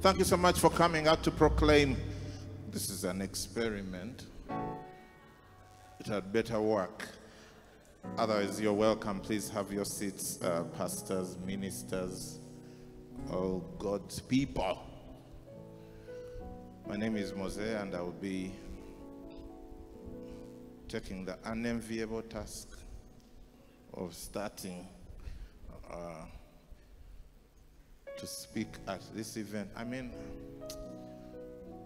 Thank you so much for coming out to proclaim. This is an experiment. It had better work. Otherwise, you're welcome. Please have your seats, uh, pastors, ministers, all God's people. My name is Mose, and I will be taking the unenviable task of starting uh, to speak at this event. I mean,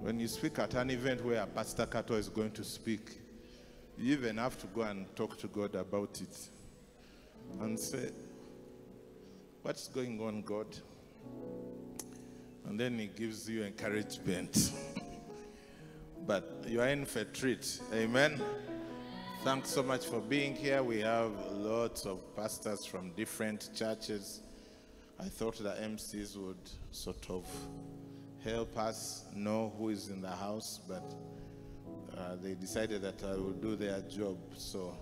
when you speak at an event where Pastor Kato is going to speak, you even have to go and talk to God about it and say, What's going on, God? And then He gives you encouragement. but you are in for a treat. Amen. Thanks so much for being here. We have lots of pastors from different churches. I thought the MCs would sort of help us know who is in the house, but uh, they decided that I will do their job. So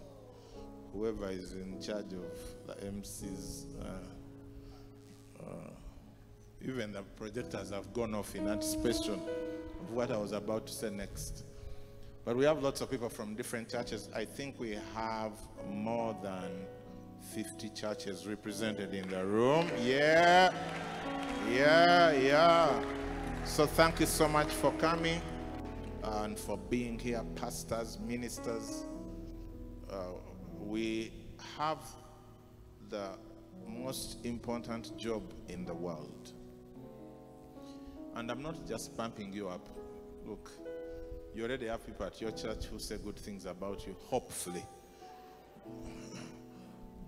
whoever is in charge of the MCs, uh, uh, even the projectors have gone off in anticipation of what I was about to say next. But we have lots of people from different churches. I think we have more than 50 churches represented in the room. Yeah, yeah, yeah. So thank you so much for coming and for being here, pastors, ministers. Uh, we have the most important job in the world. And I'm not just pumping you up. Look, you already have people at your church who say good things about you, hopefully.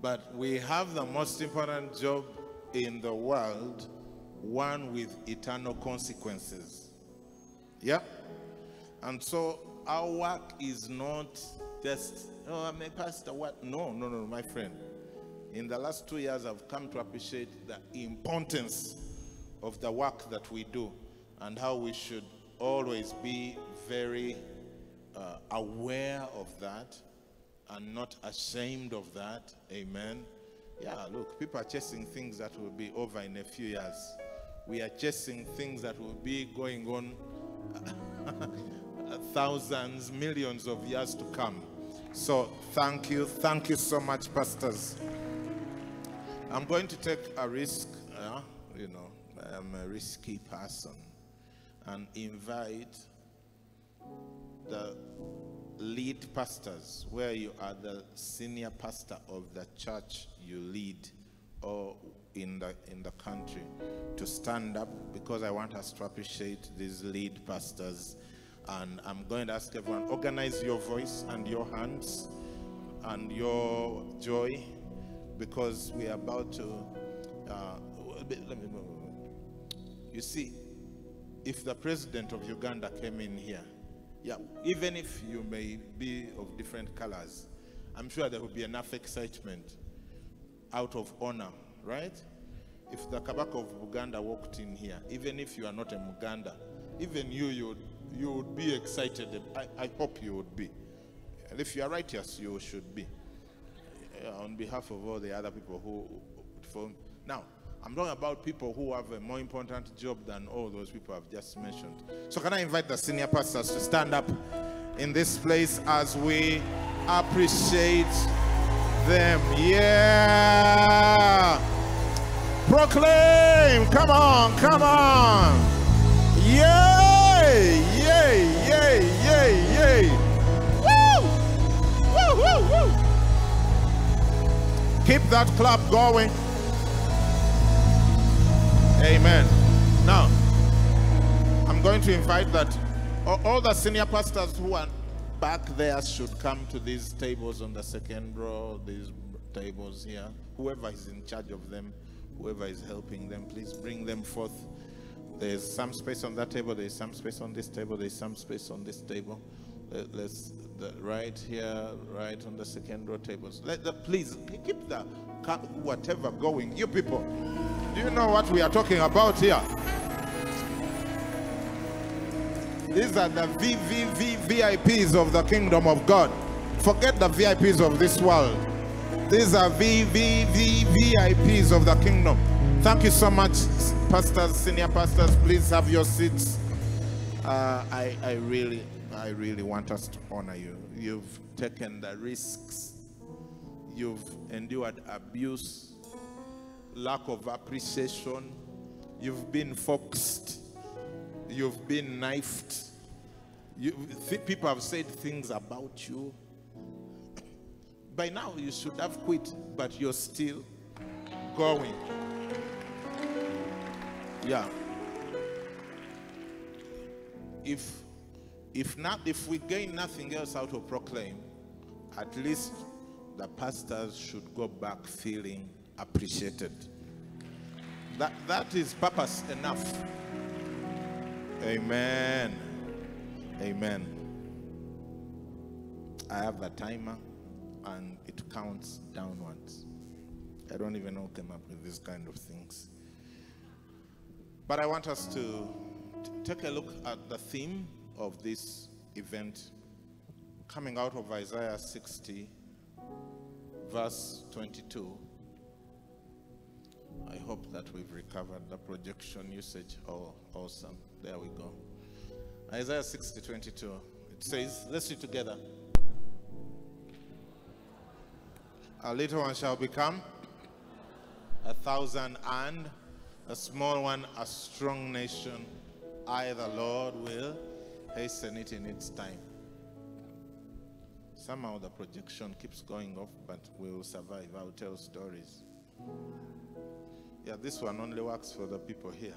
But we have the most important job in the world, one with eternal consequences. Yeah? And so our work is not just, oh, I'm a pastor, what? No, no, no, my friend. In the last two years, I've come to appreciate the importance of the work that we do and how we should always be very uh, aware of that and not ashamed of that. Amen. Yeah, look, people are chasing things that will be over in a few years. We are chasing things that will be going on thousands, millions of years to come. So, thank you. Thank you so much, pastors. I'm going to take a risk. Uh, you know, I'm a risky person and invite the lead pastors, where you are the senior pastor of the church you lead or in the in the country to stand up because I want us to appreciate these lead pastors. And I'm going to ask everyone organize your voice and your hands and your joy because we are about to uh, let me you see if the president of Uganda came in here yeah, even if you may be of different colors, I'm sure there will be enough excitement out of honor, right? If the Kabaka of Buganda walked in here, even if you are not a Muganda, even you, you would, you would be excited. I, I hope you would be. And if you are righteous, you should be. Uh, on behalf of all the other people who, for, now, I'm talking about people who have a more important job than all those people I've just mentioned. So, can I invite the senior pastors to stand up in this place as we appreciate them? Yeah. Proclaim. Come on, come on. Yay, yay, yay, yay, yay. Woo! Woo, woo, woo. Keep that clap going. Amen. Now, I'm going to invite that all the senior pastors who are back there should come to these tables on the second row, these tables here. Whoever is in charge of them, whoever is helping them, please bring them forth. There's some space on that table, there's some space on this table, there's some space on this table. Uh, let's the, right here, right on the second row tables. Let the, please keep the whatever going. You people, do you know what we are talking about here? These are the VVV VIPs of the kingdom of God. Forget the VIPs of this world. These are VVV VIPs of the kingdom. Thank you so much, pastors, senior pastors. Please have your seats. Uh, I, I really, I really want us to honor you. You've taken the risks. You've endured abuse, lack of appreciation. You've been foxed. You've been knifed. You, th- people have said things about you. By now, you should have quit, but you're still going. Yeah. If if not if we gain nothing else out of proclaim, at least the pastors should go back feeling appreciated. That that is purpose enough. Amen. Amen. I have a timer and it counts downwards. I don't even know who came up with these kind of things. But I want us to take a look at the theme of this event coming out of Isaiah 60, verse 22. I hope that we've recovered the projection usage. Oh, awesome. There we go. Isaiah 60, 22. It says, let's read together. A little one shall become a thousand and a small one a strong nation. I, the Lord, will hasten it in its time. Somehow the projection keeps going off, but we will survive. I'll tell stories. Yeah, this one only works for the people here.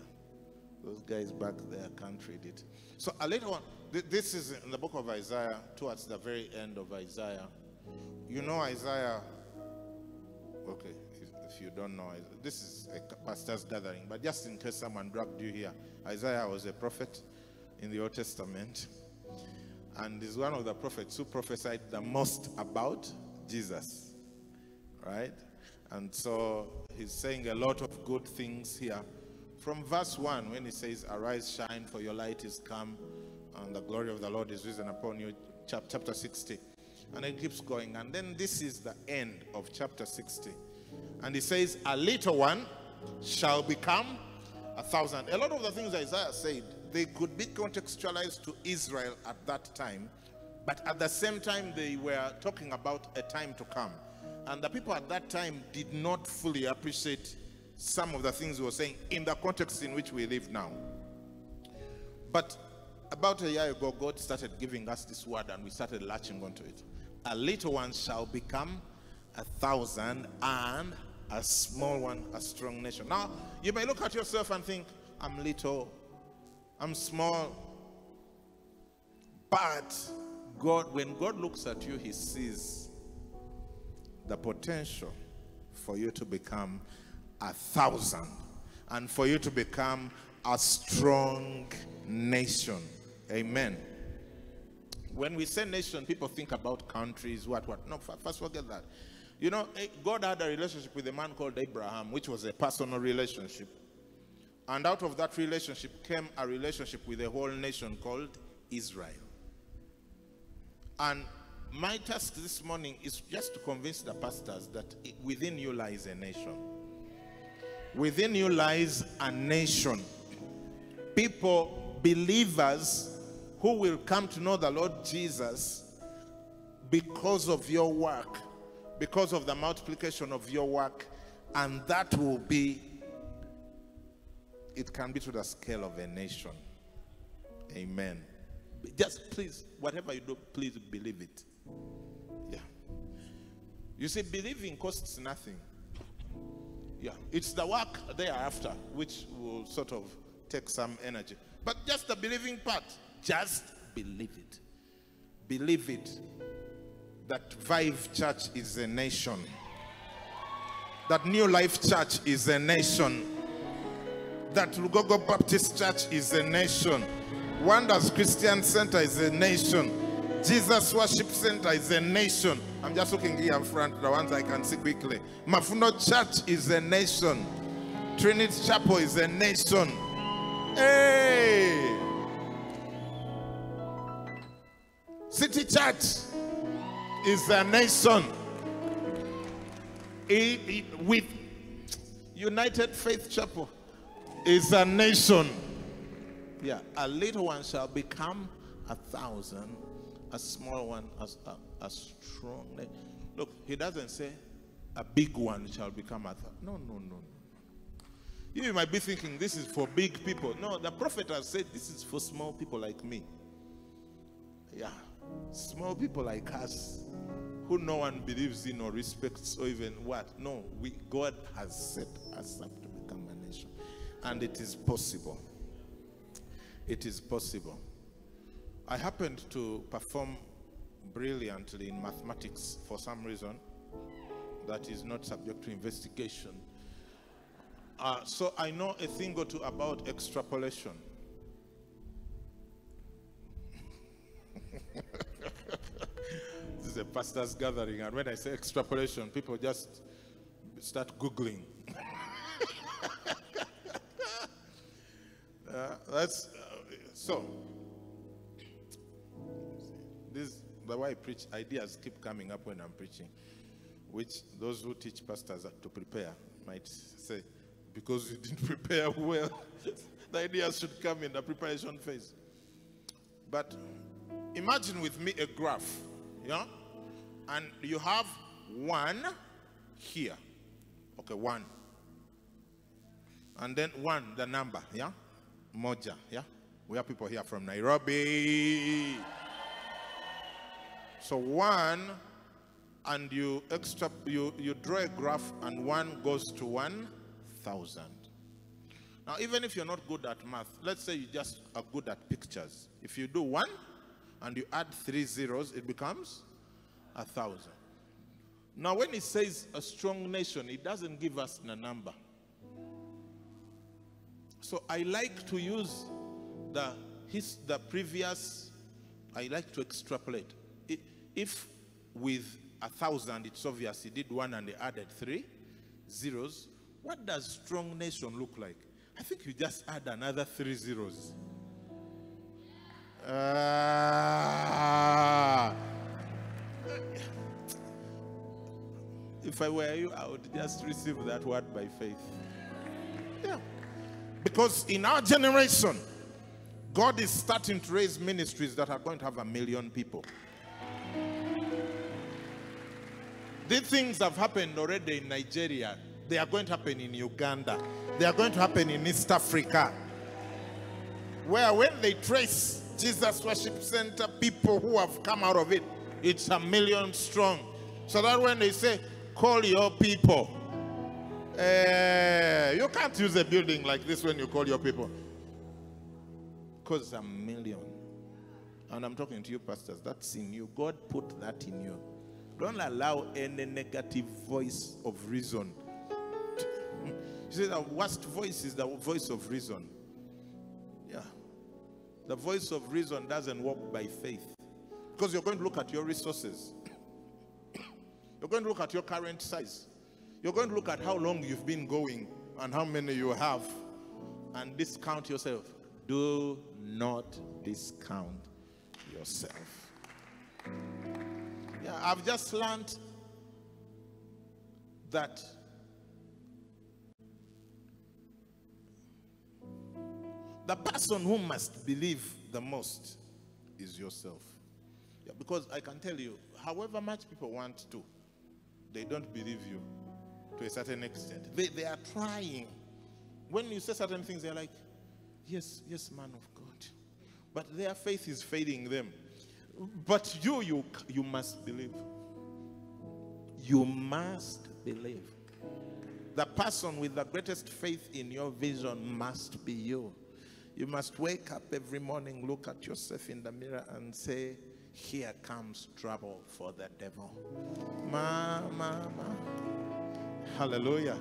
Those guys back there can't read it. So a little one. th- This is in the book of Isaiah, towards the very end of Isaiah. You know Isaiah. Okay, if, if you don't know, this is a pastor's gathering. But just in case someone dragged you here, Isaiah was a prophet in the Old Testament, and is one of the prophets who prophesied the most about Jesus right? And so he's saying a lot of good things here. From verse 1, when he says, Arise, shine, for your light is come, and the glory of the Lord is risen upon you, chapter 60. And it keeps going. And then this is the end of chapter 60. And he says, A little one shall become a thousand. A lot of the things Isaiah said, they could be contextualized to Israel at that time, but at the same time, they were talking about a time to come. And the people at that time did not fully appreciate some of the things we were saying in the context in which we live now. But about a year ago, God started giving us this word and we started latching onto it. A little one shall become a thousand, and a small one a strong nation. Now, you may look at yourself and think, I'm little, I'm small. But God, when God looks at you, He sees the potential for you to become a thousand and for you to become a strong nation. Amen. When we say nation, people think about countries, what, what. No, first forget that. You know, eh, God had a relationship with a man called Abraham, which was a personal relationship. And out of that relationship came a relationship with a whole nation called Israel. And my task this morning is just to convince the pastors that within you lies a nation. Within you lies a nation. People, believers who will come to know the Lord Jesus because of your work, because of the multiplication of your work, and that will be, it can be to the scale of a nation. Amen. Just please, whatever you do, please believe it. Yeah. You see, believing costs nothing. Yeah. It's the work thereafter which will sort of take some energy. But just the believing part, just believe it. Believe it that Vive Church is a nation. That New Life Church is a nation. That Lugogo Baptist Church is a nation. Wonders Christian Center is a nation. Jesus Worship Center is a nation. I'm just looking here in front, the ones I can see quickly. Mavuno Church is a nation. Trinity Chapel is a nation. Hey! City Church is a nation. It- it- with United Faith Chapel is a nation. Yeah, a little one shall become a thousand, a small one as a, a strong. Look, he doesn't say a big one shall become a thousand. No, no, no, no. You might be thinking this is for big people. No, the prophet has said this is for small people like me. Yeah, small people like us who no one believes in or respects or even what. No, we God has set us up And it is possible. It is possible. I happened to perform brilliantly in mathematics for some reason that is not subject to investigation. Uh, so I know a thing or two about extrapolation. this is a pastor's gathering, and when I say extrapolation, people just start Googling. uh, that's uh, so. This the way I preach. Ideas keep coming up when I'm preaching, which those who teach pastors to prepare might say, because you didn't prepare well, the ideas should come in the preparation phase. But imagine with me a graph, yeah? And you have one here. Okay, one. And then one, the number, yeah? Moja, yeah? We have people here from Nairobi. So one, and you extra, you, you draw a graph and one goes to one thousand. Now, even if you're not good at math, let's say you just are good at pictures. If you do one and you add three zeros, it becomes a thousand. Now, when it says a strong nation, it doesn't give us a number. So I like to use the his the previous. I like to extrapolate. If with a thousand, it's obvious he did one and he added three zeros. What does strong nation look like? I think you just add another three zeros. Uh, if I were you, I would just receive that word by faith. Because in our generation, God is starting to raise ministries that are going to have a million people. These things have happened already in Nigeria. They are going to happen in Uganda. They are going to happen in East Africa. Where when they trace Jesus Worship Center, people who have come out of it, it's a million strong. So that when they say, call your people, uh, you can't use a building like this when you call your people. Because a million. And I'm talking to you, pastors. That's in you. God put that in you. Don't allow any negative voice of reason you see, the worst voice is the voice of reason. Yeah. The voice of reason doesn't walk by faith. Because you're going to look at your resources. You're going to look at your current size. You're going to look at how long you've been going and how many you have and discount yourself. Do not discount yourself. Yeah, I've just learned that The person who must believe the most is yourself. Yeah, because I can tell you, however much people want to, they don't believe you to a certain extent. They, they are trying. When you say certain things, they're like, yes, yes, man of God. But their faith is failing them. But you, you, you must believe. You must believe. The person with the greatest faith in your vision must be you. You must wake up every morning, look at yourself in the mirror, and say, Here comes trouble for the devil. Ma, ma, ma. Hallelujah.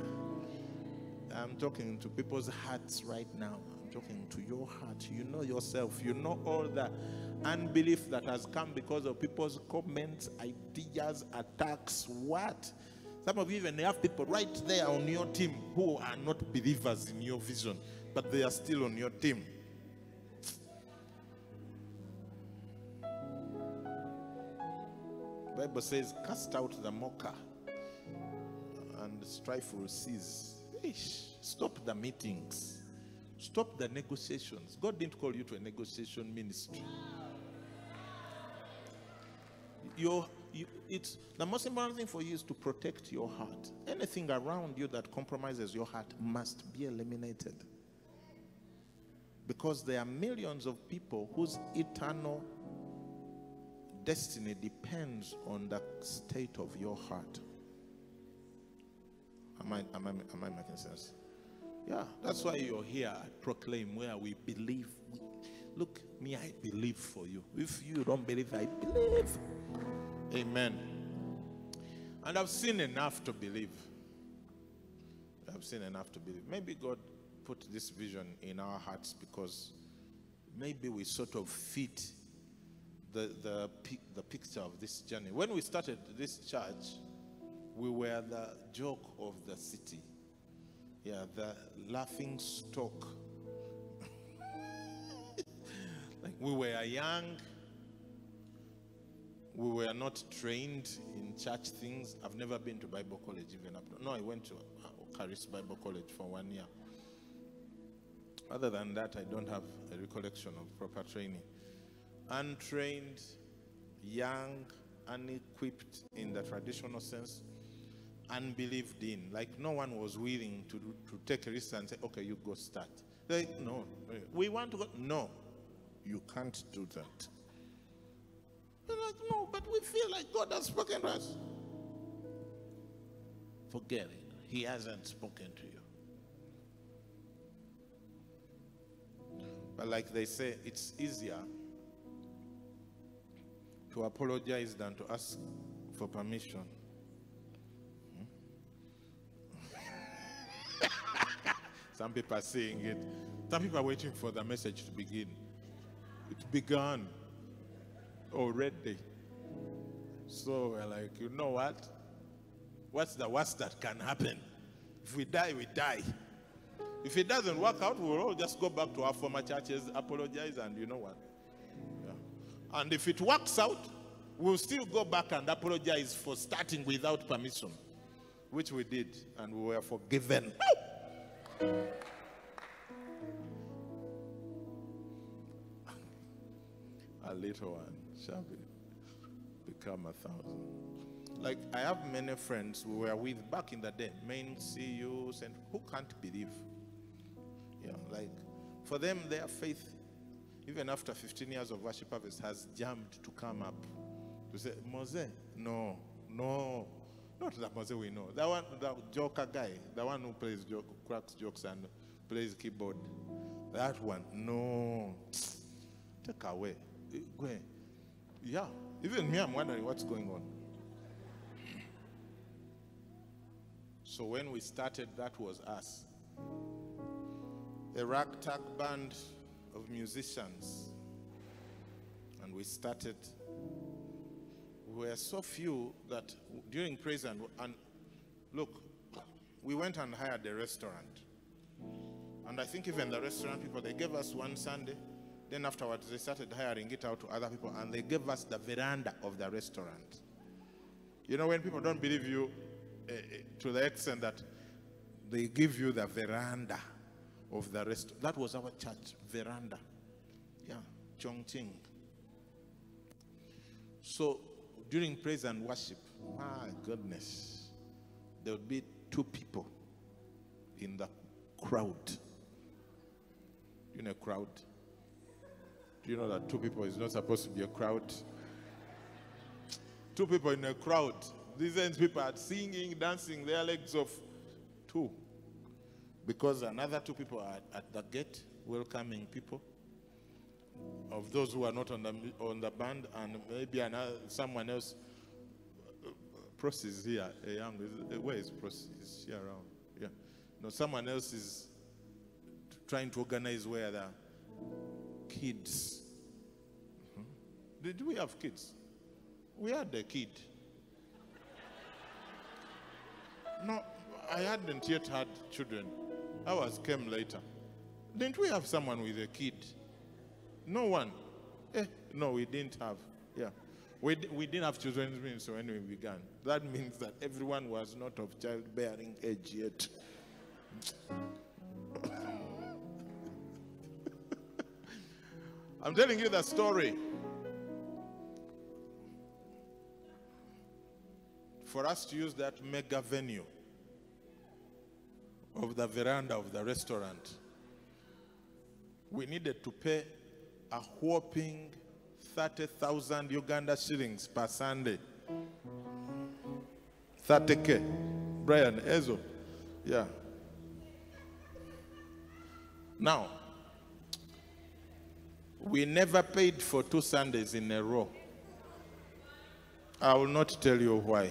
I'm talking to people's hearts right now. I'm talking to your heart. You know yourself. You know all the unbelief that has come because of people's comments, ideas, attacks. What? Some of you even have people right there on your team who are not believers in your vision but they are still on your team. Bible says, cast out the mocker and strife will cease. Ish, stop the meetings. Stop the negotiations. God didn't call you to a negotiation ministry. Your, you, it's, the most important thing for you is to protect your heart. Anything around you that compromises your heart must be eliminated. Because there are millions of people whose eternal destiny depends on the state of your heart. Am I, am I, am I making sense? Yeah, that's why you're here at Proclaim, where we believe. Look, me, I believe for you. If you don't believe, I believe. Amen. And I've seen enough to believe. I've seen enough to believe. Maybe God put this vision in our hearts because maybe we sort of fit the, the, the picture of this journey. When we started this church, we were the joke of the city. Yeah, the laughing stock. like we were young, we were not trained in church things. I've never been to Bible college even up. No, I went to uh, Charis Bible College for one year. Other than that, I don't have a recollection of proper training. Untrained, young, unequipped in the traditional sense, unbelieved in. Like no one was willing to, to take a risk and say, okay, you go start. Like, no, eh, we want to go. No, you can't do that. They're like, no, but we feel like God has spoken to us. Forget it. He hasn't spoken to you. But like they say, it's easier to apologize than to ask for permission. Some people are saying it. Some people are waiting for the message to begin. It began already. So we're like, you know what? What's the worst that can happen? If we die, we die. If it doesn't work out, we'll all just go back to our former churches, apologize, and you know what? Yeah. And if it works out, we'll still go back and apologize for starting without permission, which we did, and we were forgiven. A little one shall be, become a thousand. Like I have many friends we were with back in the day, main CEOs, and who can't believe. Yeah, like for them, their faith, even after 15 years of worship harvest, has jammed to come up to say, Mose, no, no, not that Mose we know. That one, that joker guy, the one who plays joke, cracks jokes and plays keyboard. That one, no, take away. Eh, go ahead. Yeah, even me, I'm wondering what's going on. So when we started, that was us. A ragtag band of musicians. And we started. We were so few that during praise and, and look, we went and hired a restaurant. And I think even the restaurant people, they gave us one Sunday. Then afterwards, they started hiring it out to other people, and they gave us the veranda of the restaurant. You know, when people don't believe you uh, to the extent that they give you the veranda of the restaurant. That was our church veranda. Yeah, Chongqing. So during praise and worship, my goodness, there would be two people in the crowd. You know, crowd. Do you know that two people is not supposed to be a crowd? Two people in a crowd. These people are singing, dancing their legs off. Two. Because another two people are at the gate welcoming people. Of those who are not on the, on the band, and maybe another, uh, someone else. Uh, Pross is here, a young. Uh, where is Pross? Is she around? Yeah. No, someone else is trying to organize where the kids. Hmm? Did we have kids? We had a kid. No, I hadn't yet had children. Ours came later. Didn't we have someone with a kid? No one. Eh, no, we didn't have. Yeah. We, we didn't have children's means when we began. That means that everyone was not of childbearing age yet. I'm telling you the story. For us to use that mega venue of the veranda of the restaurant, we needed to pay a whopping 30,000 Uganda shillings per Sunday. 30k. Brian, Ezo. Yeah. Now, we never paid for two Sundays in a row. I will not tell you why.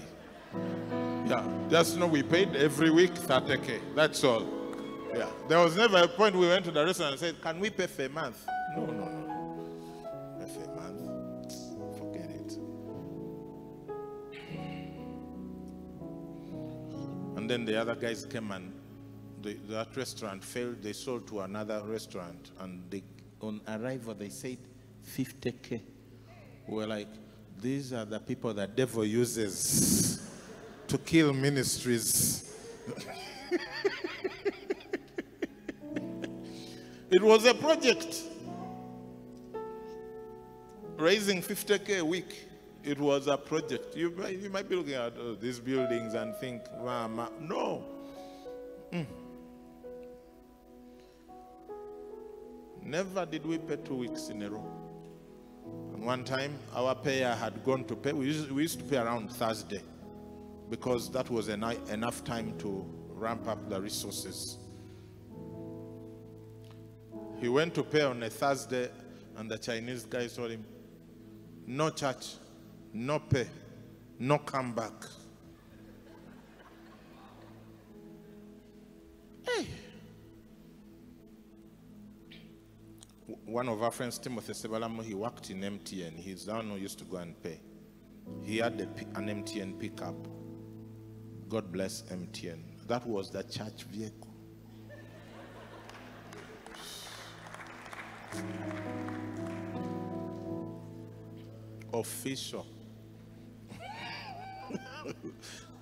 Yeah, just know we paid every week 30k. That's all. Yeah, there was never a point we went to the restaurant and said, Can we pay for a month? No, no, no. And then the other guys came and the, that restaurant failed. They sold to another restaurant. And they, on arrival, they said 50K. We were like, these are the people that devil uses to kill ministries. it was a project. Raising 50K a week. It was a project. You, might- you might be looking at oh, these buildings and think, Mama, no. Mm. Never did we pay two weeks in a row. And one time, our payer had gone to pay. We used, we used to pay around Thursday because that was enough time to ramp up the resources. He went to pay on a Thursday, and the Chinese guy told him, No church, no pay, no come back. Hey. One of our friends, Timothy Sebalamu, he worked in MTN. He's one who used to go and pay. He had a an MTN pickup. God bless MTN. That was the church vehicle. Official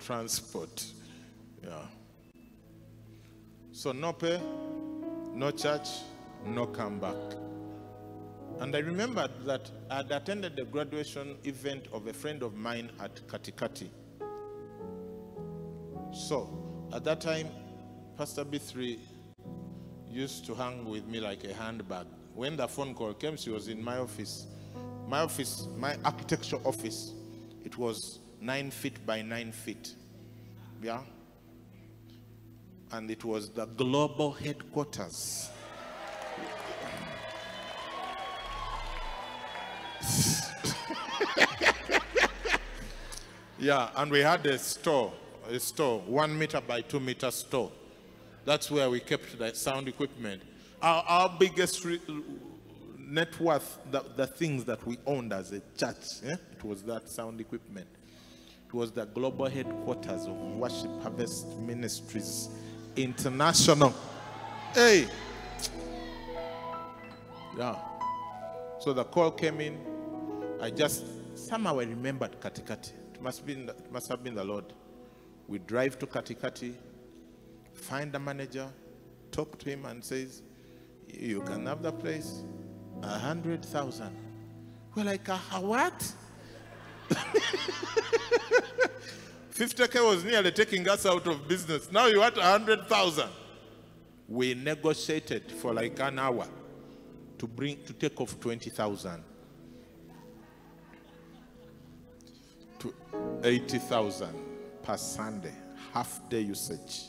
transport. Yeah. So no pay, no church, no come back. And I remembered that I had attended the graduation event of a friend of mine at Katikati. So at that time, Pastor B3 used to hang with me like a handbag. When the phone call came, she was in my office. My office, my architecture office, it was nine feet by nine feet. Yeah? And it was the global headquarters. Yeah, and we had a store, a store, one meter by two meter store. That's where we kept the sound equipment. Our, our biggest net worth, the, the things that we owned as a church, eh, it was that sound equipment. Was the global headquarters of Worship Harvest Ministries International. Hey! Yeah. So the call came in. I just somehow I remembered Katikati. It must been it must have been the Lord. We drive to Katikati, find the manager, talk to him, and says, "You can have the place, a hundred thousand. We're like, "A what? 50k was nearly taking us out of business. Now you want a hundred thousand. We negotiated for like an hour to bring to take off 20,000 to 80,000 per Sunday, half day usage.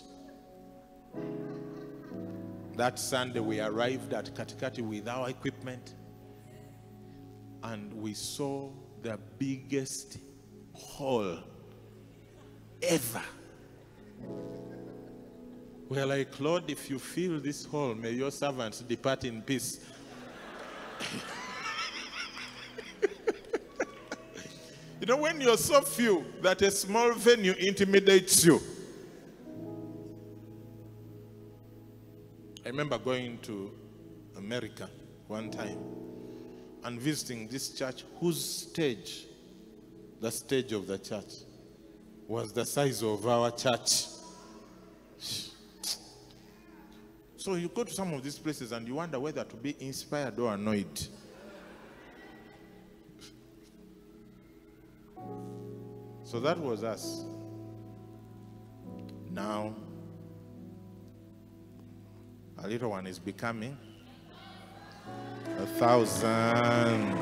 That Sunday we arrived at Katikati with our equipment and we saw the biggest hall ever. We're like, Lord, if you fill this hall, may your servants depart in peace. you know, when you're so few that a small venue intimidates you. I remember going to America one time and visiting this church whose stage, the stage of the church, was the size of our church. So you go to some of these places and you wonder whether to be inspired or annoyed. So that was us. Now, a little one is becoming a thousand.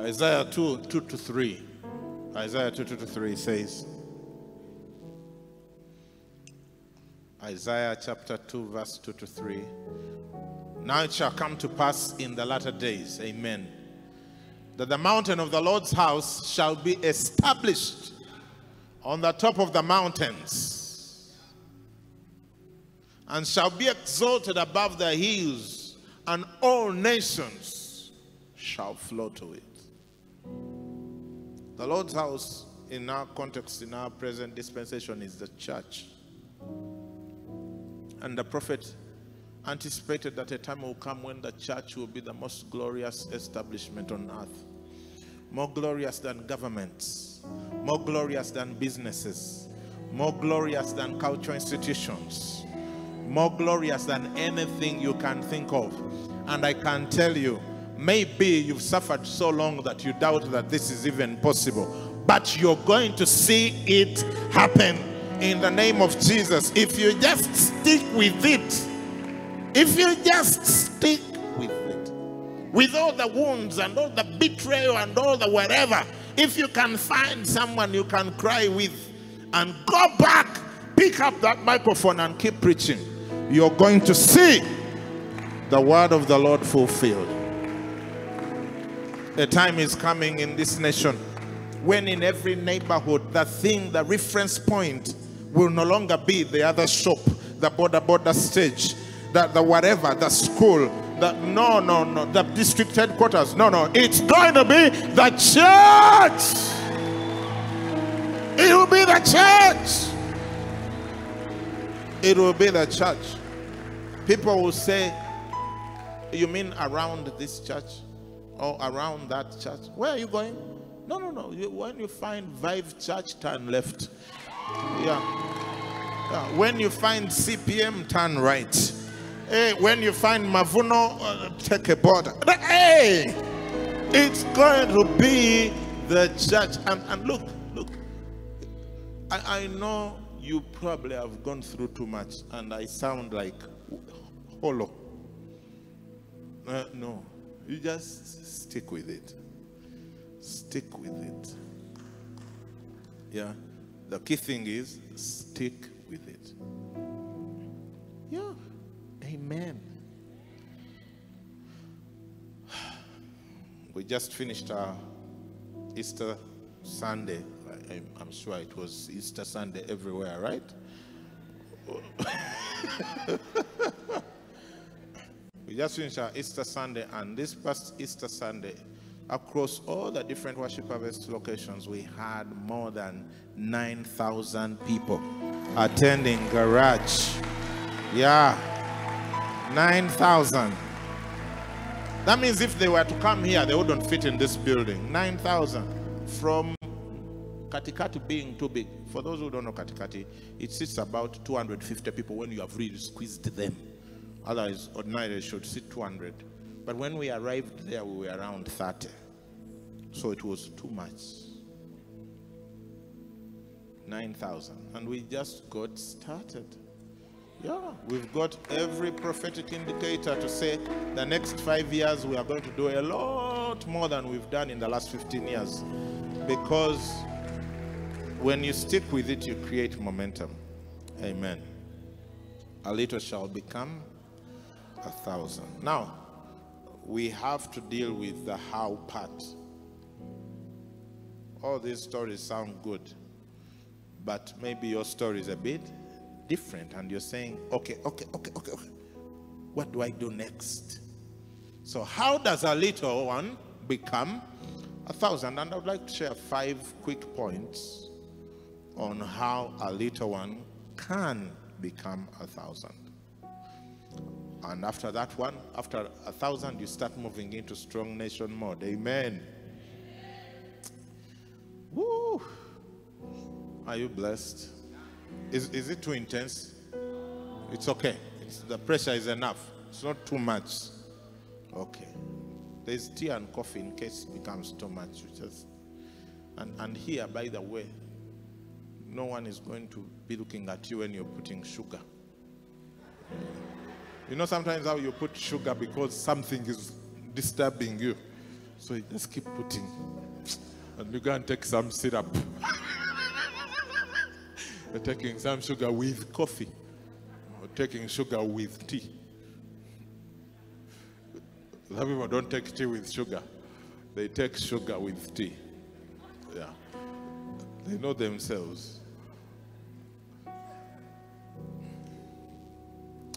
Isaiah 2 2 to 3. Isaiah 2 2 to 3 says, Isaiah chapter 2, verse 2 to 3. Now it shall come to pass in the latter days, amen, that the mountain of the Lord's house shall be established on the top of the mountains and shall be exalted above the hills, and all nations shall flow to it. The Lord's house, in our context, in our present dispensation, is the church. And the prophet anticipated that a time will come when the church will be the most glorious establishment on earth. More glorious than governments, more glorious than businesses, more glorious than cultural institutions, more glorious than anything you can think of. And I can tell you, maybe you've suffered so long that you doubt that this is even possible, but you're going to see it happen in the name of Jesus. If you just stick with it, if you just stick with it, with all the wounds and all the betrayal and all the whatever, if you can find someone you can cry with and go back, pick up that microphone and keep preaching, you're going to see the word of the Lord fulfilled. A time is coming in this nation when in every neighborhood the thing, the reference point will no longer be the other shop, the boda boda stage, the, the whatever, the school, the no, no, no, the district headquarters. No, no, it's going to be the church. It will be the church. It will be the church. People will say, You mean around this church? Or around that church? Where are you going? No, no, no. You, when you find Vive Church, turn left. Yeah. yeah. When you find CPM, turn right. Hey, when you find Mavuno, uh, take a boda. Hey, it's going to be the church. And, and look, look, I, I know you probably have gone through too much, and I sound like hollow. Uh, no, you just stick with it. Stick with it. Yeah. The key thing is stick with it. Amen. We just finished our Easter Sunday. I, I'm sure it was Easter Sunday everywhere, right? we just finished our Easter Sunday, and this past Easter Sunday, across all the different worship harvest locations, we had more than 9,000 people attending Garage. Yeah, 9,000. That means if they were to come here, they wouldn't fit in this building. 9,000. From Katikati being too big. For those who don't know Katikati, it sits about 250 people when you have really squeezed them. Otherwise, ordinarily, should sit 200. But when we arrived there, we were around 30. So it was too much. 9,000. And we just got started. Yeah, we've got every prophetic indicator to say the next five years we are going to do a lot more than we've done in the last 15 years. Because when you stick with it, you create momentum. Amen. A little shall become a thousand. Now, we have to deal with the how part. All these stories sound good, but maybe your story is a bit different, and you're saying, okay, okay, okay, okay, okay. What do I do next? So, how does a little one become a thousand? And I would like to share five quick points on how a little one can become a thousand. And after that one, after a thousand, you start moving into strong nation mode. Amen. Woo. Are you blessed? Is, is it too intense? It's okay. It's, the pressure is enough. It's not too much. Okay. There's tea and coffee in case it becomes too much. You just and, and here, by the way, no one is going to be looking at you when you're putting sugar. You know sometimes how you put sugar because something is disturbing you. So you just keep putting. And you go and take some syrup. You're taking some sugar with coffee. Or taking sugar with tea. Some people don't take tea with sugar. They take sugar with tea. Yeah. They know themselves.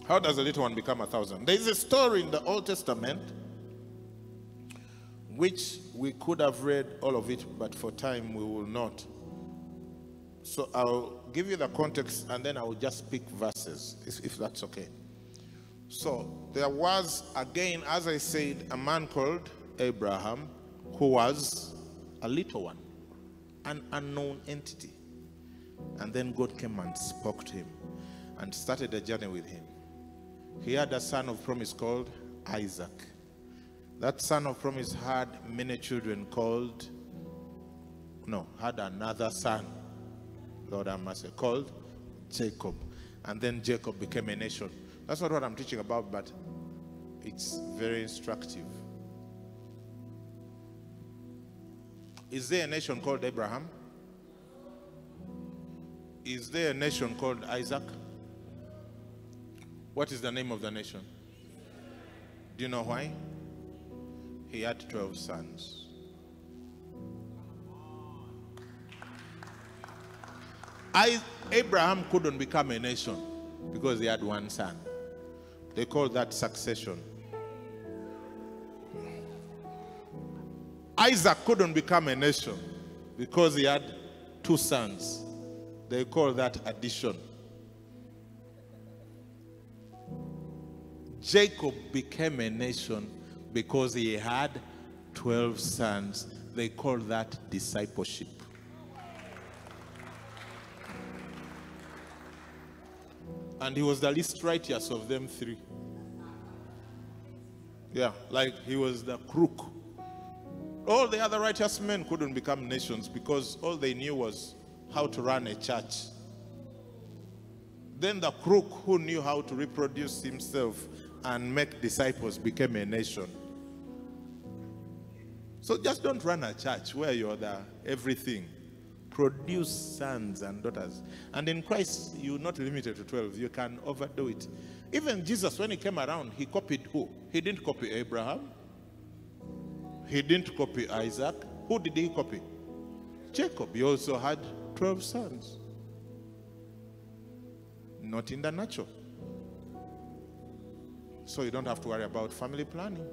How does a little one become a thousand? There is a story in the Old Testament which we could have read all of it, but for time we will not. So I'll give you the context and then I will just pick verses, if, if that's okay. So there was, again, as I said, a man called Abraham who was a little one, an unknown entity. And then God came and spoke to him and started a journey with him. He had a son of promise called Isaac. That son of promise had many children called, no, had another son, Lord must say, called Jacob. And then Jacob became a nation. That's not what I'm teaching about, but it's very instructive. Is there a nation called Abraham? Is there a nation called Isaac? What is the name of the nation? Do you know why? He had 12 sons. I, Abraham couldn't become a nation because he had one son. They call that succession. Isaac couldn't become a nation because he had two sons. They call that addition. Jacob became a nation because he had 12 sons. They call that discipleship. And he was the least righteous of them three. Yeah, like he was the crook. All the other righteous men couldn't become nations because all they knew was how to run a church. Then the crook who knew how to reproduce himself and make disciples became a nation. So just don't run a church where you're the everything. Produce sons and daughters. And in Christ, you're not limited to 12. You can overdo it. Even Jesus, when he came around, he copied who? He didn't copy Abraham. He didn't copy Isaac. Who did he copy? Jacob. He also had 12 sons. Not in the natural. So you don't have to worry about family planning.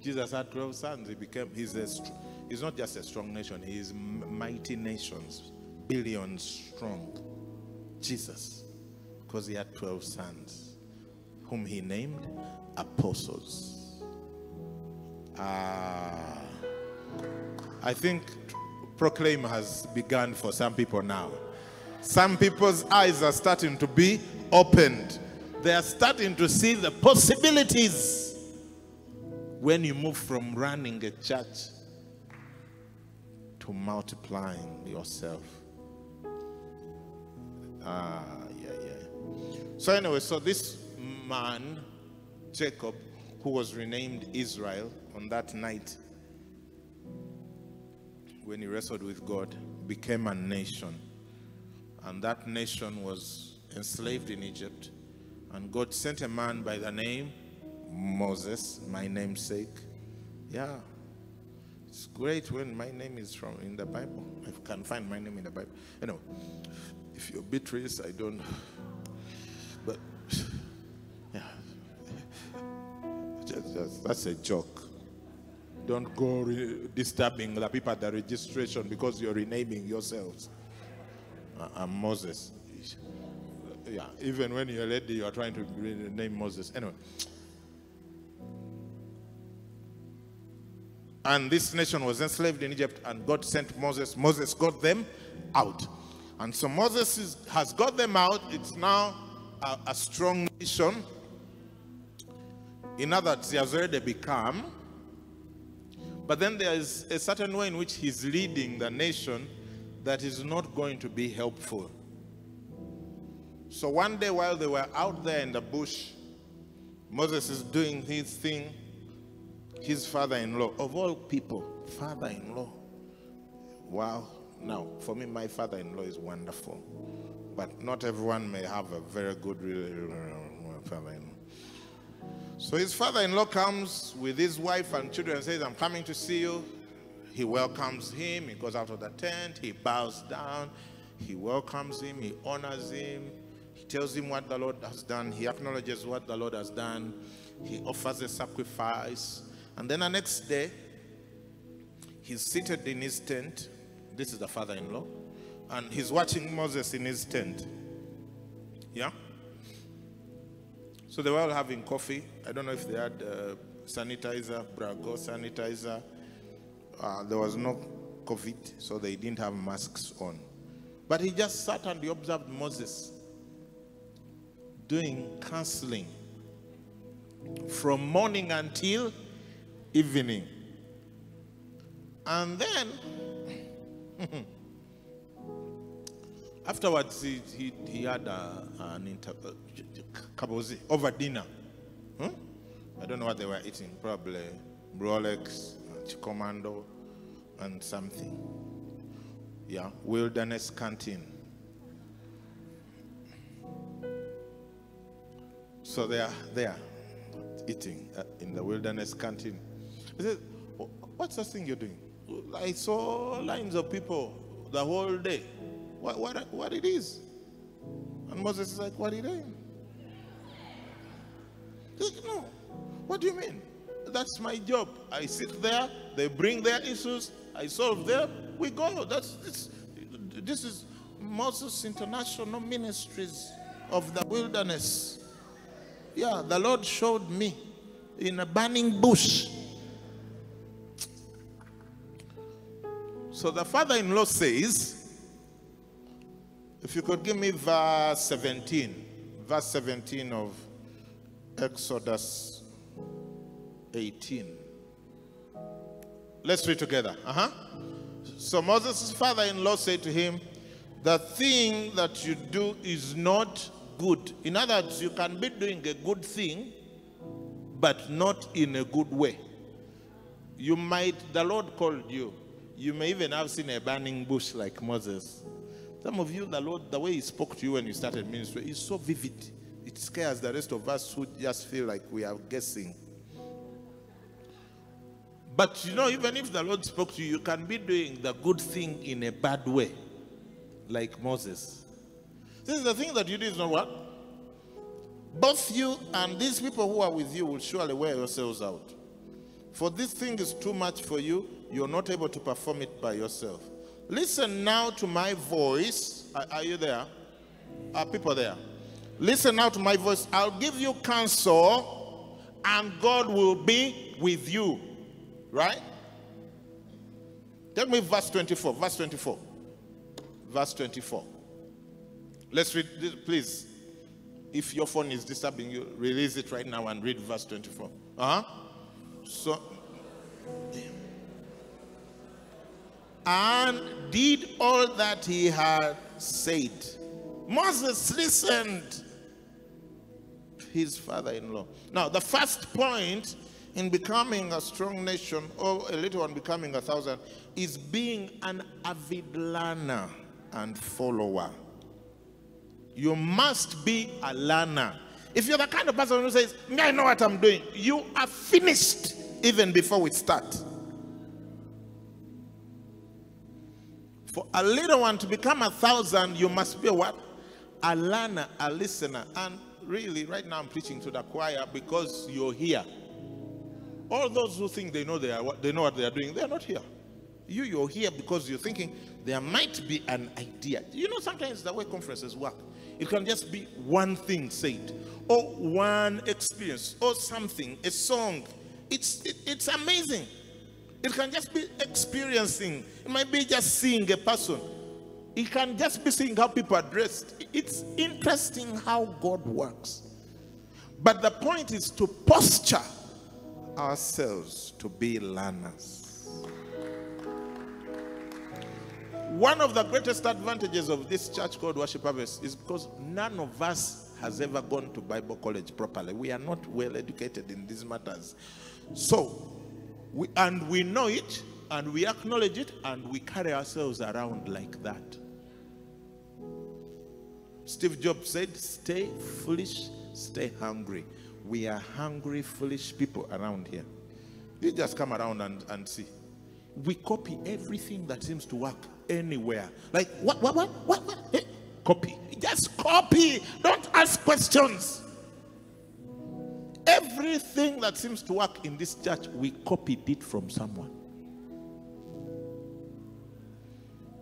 Jesus had 12 sons. He became, he's, a, he's not just a strong nation, he is mighty nations, billions strong. Jesus, because he had 12 sons, whom he named apostles. Ah, I think proclaim has begun for some people now. Some people's eyes are starting to be opened. They are starting to see the possibilities when you move from running a church to multiplying yourself. Ah, yeah, yeah. So, anyway, so this man, Jacob, who was renamed Israel on that night when he wrestled with God, became a nation. And that nation was enslaved in Egypt. And God sent a man by the name Moses, my namesake. Yeah. It's great when my name is from in the Bible. I can find my name in the Bible. You know, if you're Beatrice, I don't. But yeah, just, just, that's a joke. Don't go disturbing the people at the registration because you're renaming yourselves. I'm Moses. Yeah, even when you're a lady, you're trying to name Moses. Anyway. And this nation was enslaved in Egypt, and God sent Moses. Moses got them out. And so Moses is, has got them out. It's now a, a strong nation. In other words, he has already become. But then there is a certain way in which he's leading the nation that is not going to be helpful. So one day while they were out there in the bush, Moses is doing his thing. His father in law, of all people, father in law. Wow. Now, for me, my father in law is wonderful. But not everyone may have a very good father in law. So his father in law comes with his wife and children and says, I'm coming to see you. He welcomes him. He goes out of the tent. He bows down. He welcomes him. He honors him. He tells him what the Lord has done. He acknowledges what the Lord has done. He offers a sacrifice. And then the next day, he's seated in his tent. This is the father in law. And he's watching Moses in his tent. Yeah? So they were all having coffee. I don't know if they had uh, sanitizer, Brago sanitizer. Uh, there was no COVID, so they didn't have masks on. But he just sat and he observed Moses doing counseling from morning until evening. And then, afterwards, he, he, he had a, an inter, kabozi, over dinner. Hmm? I don't know what they were eating, probably Rolex, Commando, and something. Yeah, wilderness canteen. So they are there eating uh, in the wilderness canteen. He said, What's the thing you're doing? I saw lines of people the whole day. What, what, what it is? And Moses is like, What are you like, No. What do you mean? That's my job. I sit there, they bring their issues, I solve them, we go. That's this, this is Moses International Ministries of the Wilderness. Yeah, the Lord showed me in a burning bush. So the father in law says, if you could give me verse 17, verse 17 of Exodus 18. Let's read together. Uh huh. So Moses' father in law said to him, The thing that you do is not good. In other words, you can be doing a good thing, but not in a good way. You might, the Lord called you. You may even have seen a burning bush like Moses. Some of you, the Lord, the way He spoke to you when you started ministry is so vivid. It scares the rest of us who just feel like we are guessing. But you know, even if the Lord spoke to you, you can be doing the good thing in a bad way, like Moses. This is the thing that you do is not what? Both you and these people who are with you will surely wear yourselves out. For this thing is too much for you, you're not able to perform it by yourself. Listen now to my voice. Are, are you there? Are people there? Listen now to my voice. I'll give you counsel, and God will be with you. Right? Tell me verse 24. Verse 24. Verse 24. Let's read this, please. If your phone is disturbing you, release it right now and read verse 24. Uh huh. So, and did all that he had said. Moses listened to his father in law. Now, the first point in becoming a strong nation or a little one becoming a thousand is being an avid learner and follower. You must be a learner. If you're the kind of person who says, I know what I'm doing, you are finished even before we start. For a little one to become a thousand, you must be a what? A learner, a listener. And really, right now I'm preaching to the choir because you're here. All those who think they know they, are, they know what they are doing, they are not here. You, you're here because you're thinking there might be an idea. You know, sometimes the way conferences work, it can just be one thing said, or one experience, or something, a song. It's, it, it's amazing. It can just be experiencing. It might be just seeing a person. It can just be seeing how people are dressed. It's interesting how God works. But the point is to posture ourselves to be learners. One of the greatest advantages of this church called Worship Harvest is because none of us has ever gone to Bible college properly. We are not well educated in these matters. So, we, and we know it, and we acknowledge it, and we carry ourselves around like that. Steve Jobs said, Stay foolish, stay hungry. We are hungry, foolish people around here. You just come around and, and see. We copy everything that seems to work anywhere. Like, what, what, what, what, what? Hey, copy. Just copy. Don't ask questions. Everything that seems to work in this church, we copied it from someone.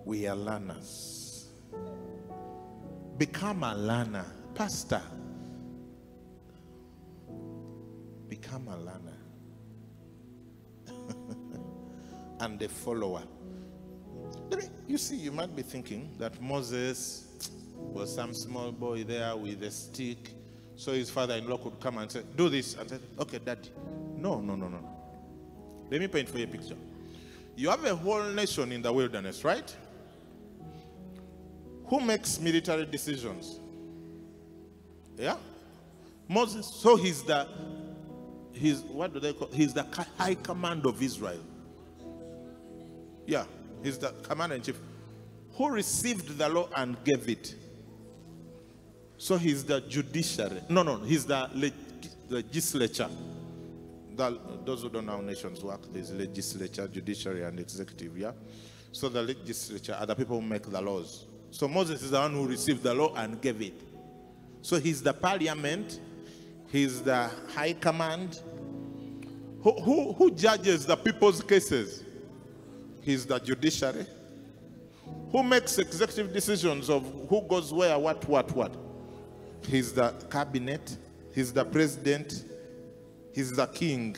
We are learners. Become a learner. Pastor, become a learner and a follower. You see, you might be thinking that Moses was some small boy there with a stick, so his father in law could come and say, Do this. And say, Okay, daddy. No, no, no, no. Let me paint for you a picture. You have a whole nation in the wilderness, right? Who makes military decisions? Yeah? Moses. So he's the he's what do they call he's the high command of Israel. Yeah, he's the commander in chief who received the law and gave it. So he's the judiciary. No, no, he's the leg legislature. Those who don't know how nations work, there's legislature, judiciary, and executive. Yeah. So the legislature are the people who make the laws. So Moses is the one who received the law and gave it. So he's the parliament, he's the high command. Who, who, who judges the people's cases? He's the judiciary. Who makes executive decisions of who goes where, what, what, what? He's the cabinet, he's the president, he's the king.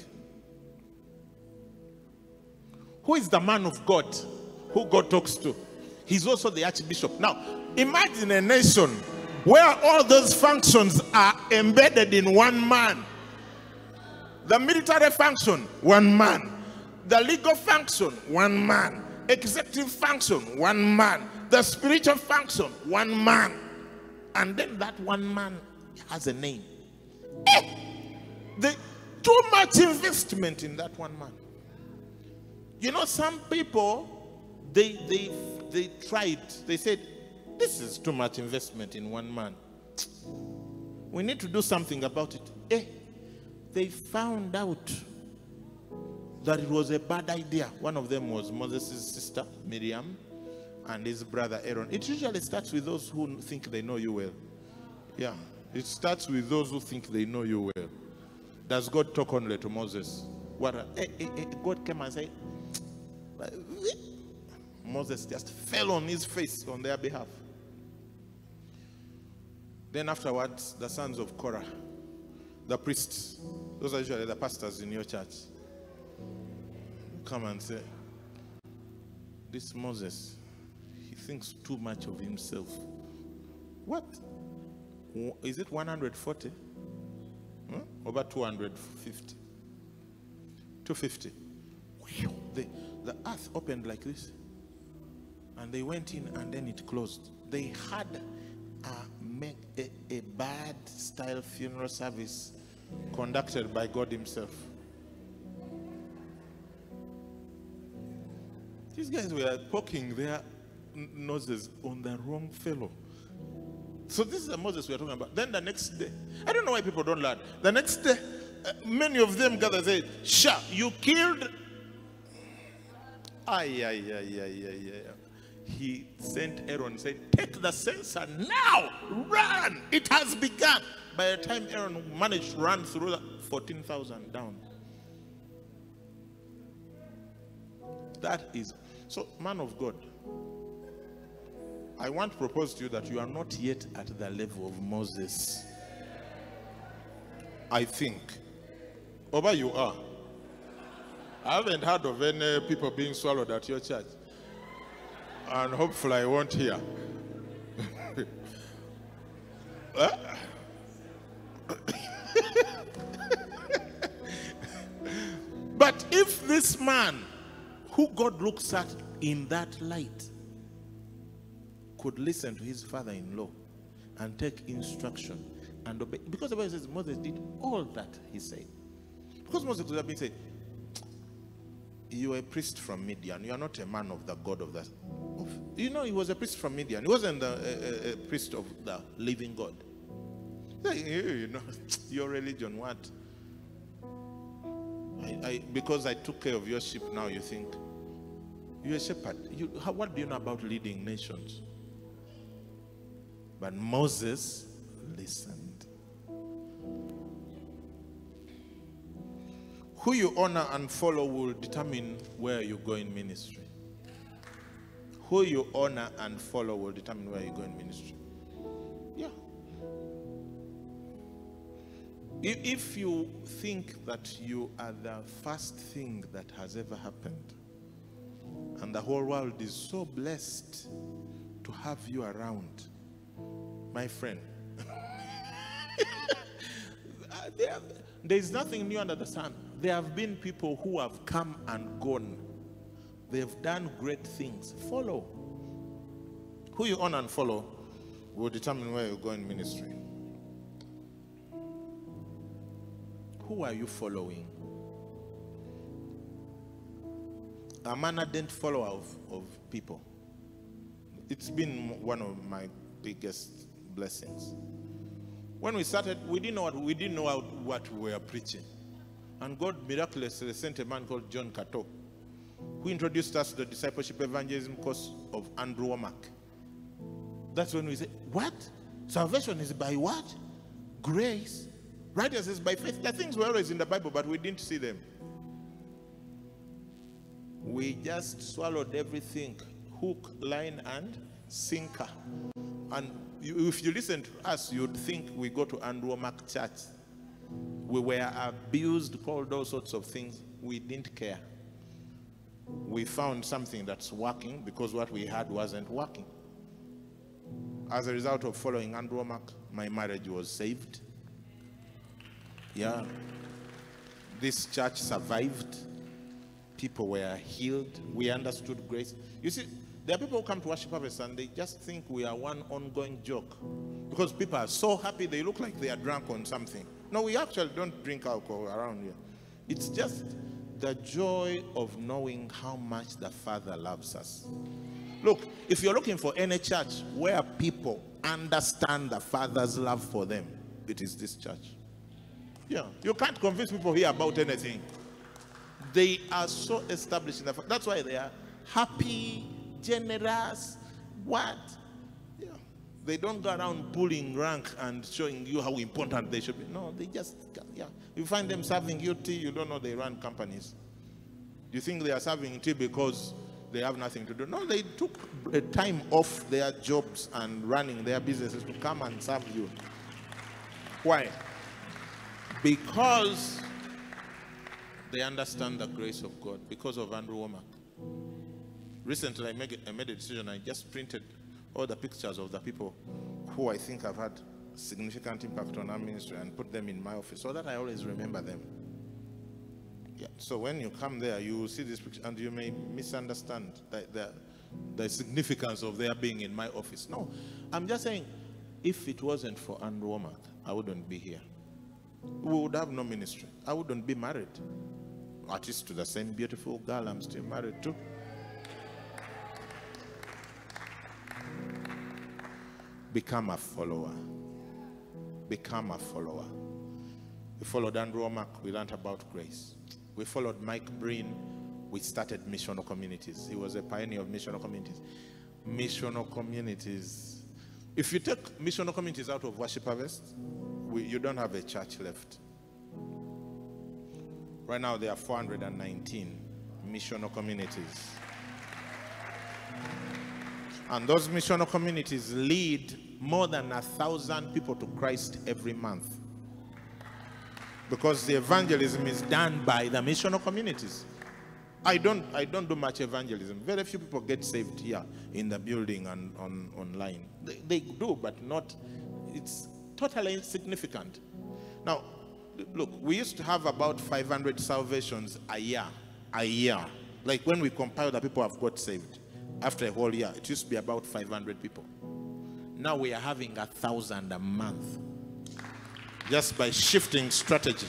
Who is the man of God who God talks to? He's also the archbishop. Now, imagine a nation where all those functions are embedded in one man. The military function, one man. The legal function, one man. Executive function, one man. The spiritual function, one man. And then that one man has a name. Eh, the, too much investment in that one man. You know, some people, they, they, they tried, they said, this is too much investment in one man. We need to do something about it. Eh, they found out that it was a bad idea. One of them was Moses' sister, Miriam, and his brother Aaron. It usually starts with those who think they know you well. Yeah, it starts with those who think they know you well. Does God talk only to Moses? What? Eh, eh, eh, God came and said, Moses just fell on his face on their behalf. Then afterwards, the sons of Korah, the priests, those are usually the pastors in your church, come and say, This Moses, thinks too much of himself. What? Is it 140? Huh? Hmm? Over 250? 250. The, the earth opened like this. And they went in and then it closed. They had a, a, a bad style funeral service conducted by God Himself. These guys were poking their noses on the wrong fellow. So this is the Moses we are talking about. Then the next day, I don't know why people don't learn. The next day, uh, many of them gathered and said, Sha, you killed. Ay, ay, ay, ay, ay, ay. He sent Aaron and said, Take the censer now, run. It has begun. By the time Aaron managed to run through the 14,000 down. That is so, man of God, I want to propose to you that you are not yet at the level of Moses. I think. Oba, you are. I haven't heard of any people being swallowed at your church. And hopefully I won't hear. Eh? but if this man who God looks at in that light could listen to his father in law and take instruction and obey, because the Bible says Moses did all that he said. Because Moses could have been saying, You are a priest from Midian, you are not a man of the God of the. Of, you know, he was a priest from Midian, he wasn't a, a, a priest of the living God. You know, your religion, what? I, I, because I took care of your sheep now, you think you're a shepherd. You, how, what do you know about leading nations? But Moses listened. Who you honor and follow will determine where you go in ministry. Who you honor and follow will determine where you go in ministry. Yeah. If you think that you are the first thing that has ever happened, and the whole world is so blessed to have you around, my friend, there, is nothing new under the sun. There have been people who have come and gone. They've done great things. Follow. Who you honor and follow will determine where you go in ministry. Who are you following? I'm an ardent follower of, of people. It's been one of my biggest blessings. When we started, we didn't know what we didn't know what we were preaching. And God miraculously sent a man called John Cato, who introduced us to the discipleship evangelism course of Andrew Wommack. That's when we said, What? Salvation is by what? Grace. Righteousness by faith. The things were always in the Bible, but we didn't see them. We just swallowed everything hook, line, and sinker. And you, if you listen to us, you'd think we go to Andrew Wommack Church. We were abused, called all sorts of things. We didn't care. We found something that's working because what we had wasn't working. As a result of following Andrew Wommack, my marriage was saved. Yeah. This church survived. People were healed. We understood grace. You see, there are people who come to worship harvest and they just think we are one ongoing joke. Because people are so happy they look like they are drunk on something. No, we actually don't drink alcohol around here. It's just the joy of knowing how much the Father loves us. Look, if you're looking for any church where people understand the Father's love for them, it is this church. Yeah, you can't convince people here about anything. They are so established in the fact. That's why they are happy, generous. What? Yeah. They don't go around pulling rank and showing you how important they should be. No, they just, yeah. You find them serving you tea, you don't know they run companies. You think they are serving tea because they have nothing to do. No, they took time off their jobs and running their businesses to come and serve you. Why? Because they understand the grace of God, because of Andrew Wommack. Recently, I made, I made a decision. I just printed all the pictures of the people who I think have had significant impact on our ministry and put them in my office so that I always remember them. Yeah. So when you come there, you will see this picture and you may misunderstand the, the, the significance of their being in my office. No, I'm just saying, if it wasn't for Andrew Wommack, I wouldn't be here. We would have no ministry. I wouldn't be married. At least to the same beautiful girl I'm still married to. Become a follower. Become a follower. We followed Andrew Wommack. We learned about grace. We followed Mike Breen. We started missional communities. He was a pioneer of missional communities. Missional communities. If you take missional communities out of Worship Harvest, we, you don't have a church left. Right now, there are 419 missional communities. And those missional communities lead more than a thousand people to Christ every month. Because the evangelism is done by the missional communities. I don't, I don't do much evangelism. Very few people get saved here in the building and on, online. They, they do, but not, it's totally insignificant. Now, look, we used to have about 500 salvations a year. A year. Like when we compile the people who have got saved after a whole year, it used to be about 500 people. Now we are having a thousand a month just by shifting strategy.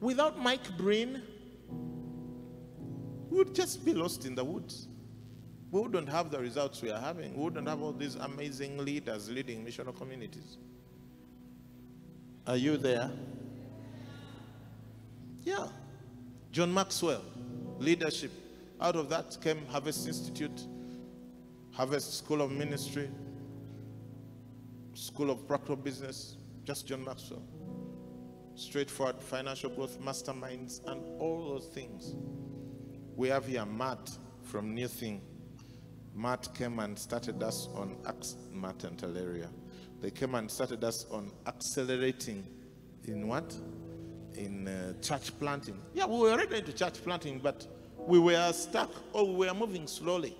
Without Mike Breen, we would just be lost in the woods. We wouldn't have the results we are having. We wouldn't have all these amazing leaders leading missional communities. Are you there? Yeah. John Maxwell, leadership. Out of that came Harvest Institute, Harvest School of Ministry, School of Practical Business, just John Maxwell. Straightforward financial growth masterminds and all those things. We have here Matt from New Thing. Matt came and started us on Matt and Teleria. They came and started us on accelerating in what? In uh, church planting. Yeah, we were already into church planting, but we were stuck or we were moving slowly.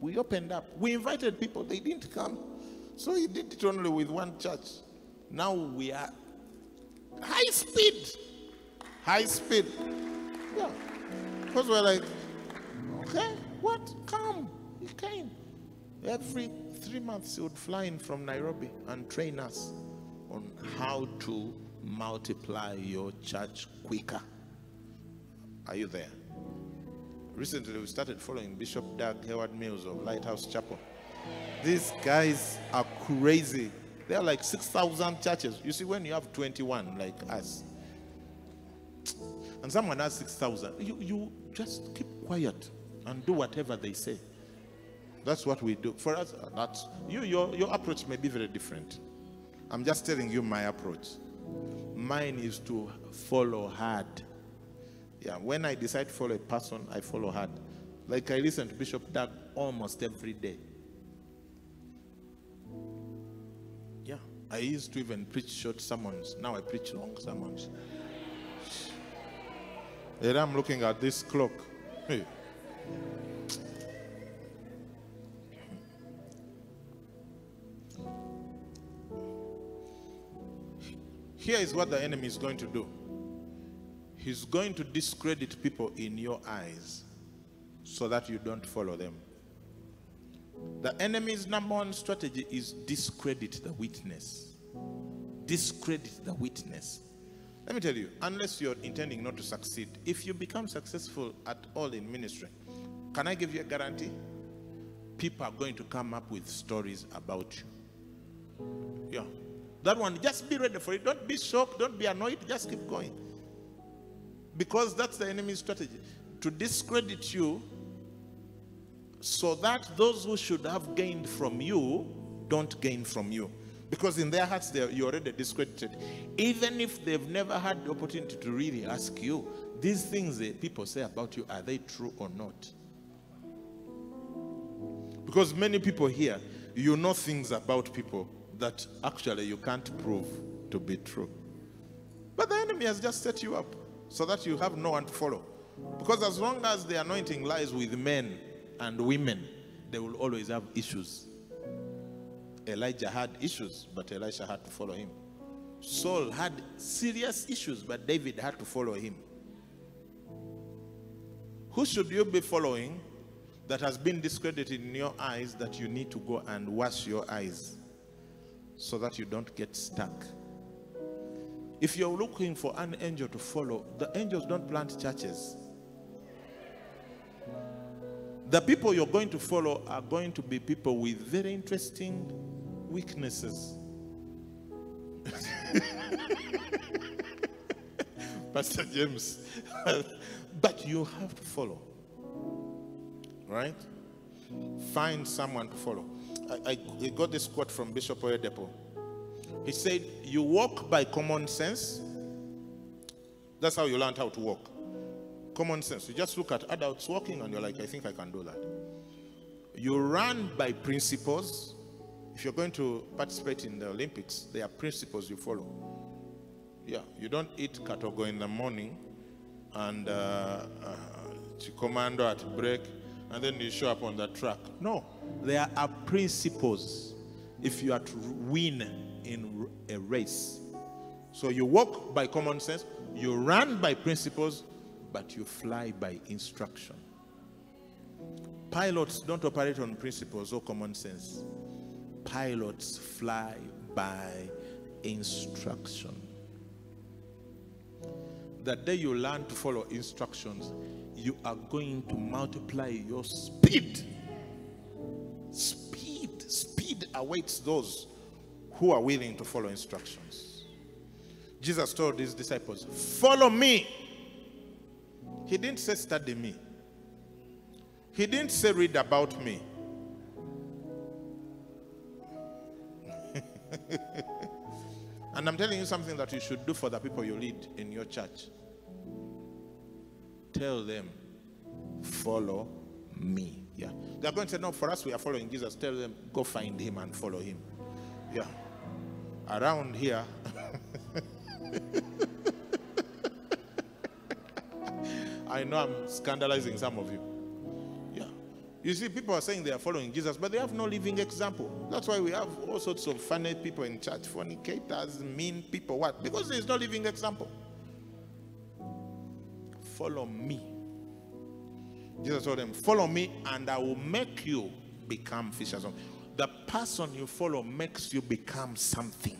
We opened up. We invited people, they didn't come. So he did it only with one church. Now we are high speed. High speed. Yeah. Because we're like, okay, what? Come. He came. Every three months he would fly in from Nairobi and train us on how to multiply your church quicker. Are you there? Recently, we started following Bishop Dag Heward-Mills of Lighthouse Chapel. These guys are crazy. There are like 6,000 churches. You see, when you have 21 like us, and someone has 6,000, you, you just keep quiet and do whatever they say. That's what we do. For us, that's you, your, your approach may be very different. I'm just telling you my approach. Mine is to follow hard. Yeah, when I decide to follow a person, I follow hard. Like I listen to Bishop Dag almost every day. Yeah, I used to even preach short sermons. Now I preach long sermons. And I'm looking at this clock. Hey. Here is what the enemy is going to do. He's going to discredit people in your eyes so that you don't follow them. The enemy's number one strategy is discredit the witness. Discredit the witness. Let me tell you, unless you're intending not to succeed, if you become successful at all in ministry, can I give you a guarantee? People are going to come up with stories about you. That one, just be ready for it. Don't be shocked. Don't be annoyed. Just keep going. Because that's the enemy's strategy. To discredit you so that those who should have gained from you don't gain from you. Because in their hearts, you're already discredited. Even if they've never had the opportunity to really ask you, these things that people say about you, are they true or not? Because many people here, you know things about people that actually you can't prove to be true. But the enemy has just set you up so that you have no one to follow. Because as long as the anointing lies with men, and women, they will always have issues. Elijah had issues, but Elisha had to follow him. Saul had serious issues, but David had to follow him. Who should you be following that has been discredited in your eyes that you need to go and wash your eyes so that you don't get stuck? If you're looking for an angel to follow, the angels don't plant churches. The people you're going to follow are going to be people with very interesting weaknesses. Pastor James. but you have to follow. Right? Find someone to follow. I, I got this quote from Bishop Oyedepo. He said, You walk by common sense. That's how you learn how to walk common sense. You just look at adults walking and you're like, I think I can do that. You run by principles. If you're going to participate in the Olympics, there are principles you follow. Yeah, you don't eat katogo in the morning and uh, uh, commando at break, and then you show up on that track. No, there are principles if you are to win in a race. So you walk by common sense, you run by principles, but you fly by instruction. Pilots don't operate on principles or common sense. Pilots fly by instruction. The day you learn to follow instructions, you are going to multiply your speed. Speed, speed awaits those who are willing to follow instructions. Jesus told his disciples, Follow me. He didn't say, Study me. He didn't say, Read about me. and I'm telling you something that you should do for the people you lead in your church. Tell them, Follow me. Yeah. They're going to say, No, for us, we are following Jesus. Tell them, Go find him and follow him. Yeah. Around here, I know I'm scandalizing some of you. Yeah. You see, people are saying they are following Jesus, but they have no living example. That's why we have all sorts of funny people in church, fornicators, mean people. What? Because there is no living example. Follow me. Jesus told them, Follow me, and I will make you become fishers of the person you follow makes you become something.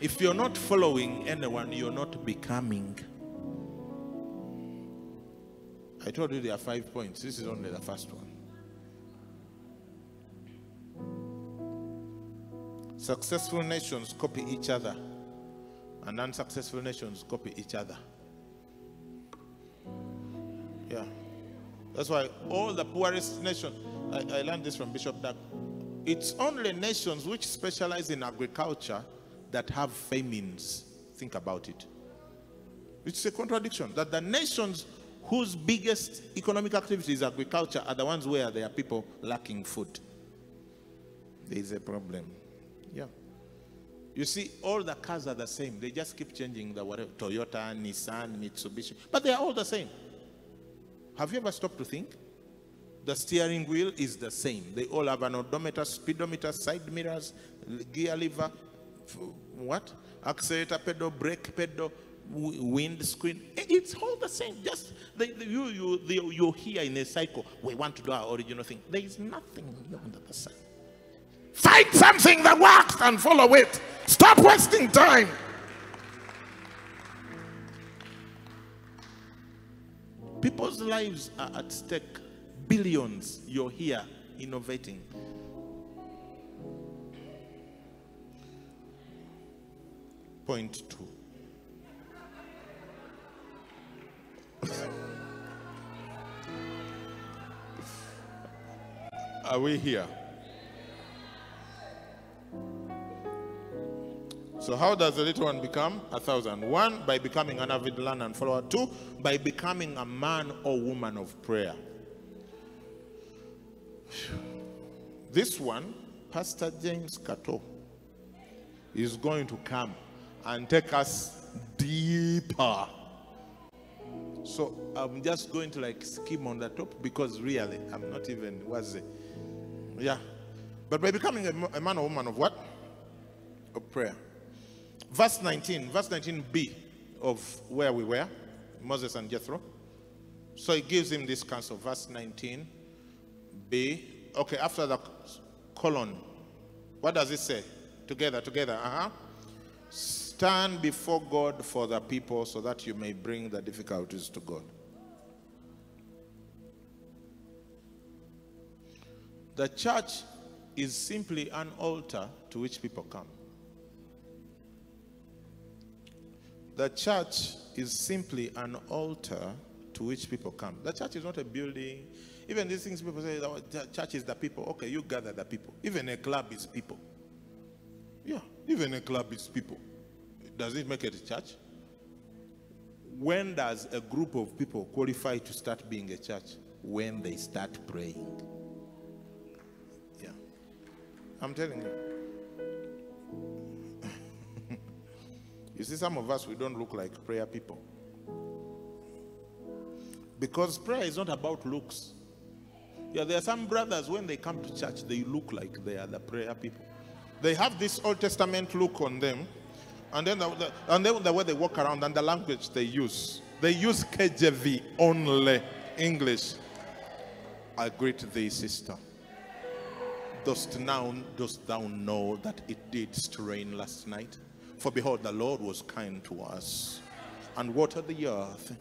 If you're not following anyone, you're not becoming. I told you there are five points. This is only the first one. Successful nations copy each other, and unsuccessful nations copy each other. Yeah. That's why all the poorest nations, I, I learned this from Bishop Dag, it's only nations which specialize in agriculture that have famines. Think about it. It's a contradiction that the nations whose biggest economic activity is agriculture are the ones where there are people lacking food. There is a problem. Yeah. You see, all the cars are the same. They just keep changing the whatever Toyota, Nissan, Mitsubishi, but they are all the same. Have you ever stopped to think? The steering wheel is the same. They all have an odometer, speedometer, side mirrors, gear lever, what? Accelerator pedal, brake pedal, wind screen. It's all the same. Just you, you, the, you're here in a cycle. We want to do our original thing. There is nothing under the sun. Find something that works and follow it. Stop wasting time. People's lives are at stake. Billions. You're here innovating. Point two. Are we here? So, how does the little one become a thousand? One, by becoming an avid learner and follower. Two, by becoming a man or woman of prayer. This one, Pastor James Kato, is going to come and take us deeper. So I'm just going to like skim on the top because really I'm not even was it? Yeah. But by becoming a, a man or woman of what? Of prayer. Verse 19, verse 19b of where we were, Moses and Jethro. So he gives him this counsel. Verse 19b. Okay, after the colon, what does it say? Together, together. Uh huh. Stand before God for the people so that you may bring the difficulties to God. The church is simply an altar to which people come. The church is simply an altar to which people come. The church is not a building. Even these things people say, oh, the church is the people. Okay, you gather the people. Even a club is people. Yeah, even a club is people. Does it make it a church? When does a group of people qualify to start being a church? When they start praying. Yeah. I'm telling you. You see, some of us, we don't look like prayer people. Because prayer is not about looks. Yeah, there are some brothers, when they come to church, they look like they are the prayer people. They have this Old Testament look on them, and then the, the, and then the way they walk around and the language they use. They use KJV only, English. I greet thee, sister. Dost now, dost thou know that it did rain last night? For behold, the Lord was kind to us and watered the earth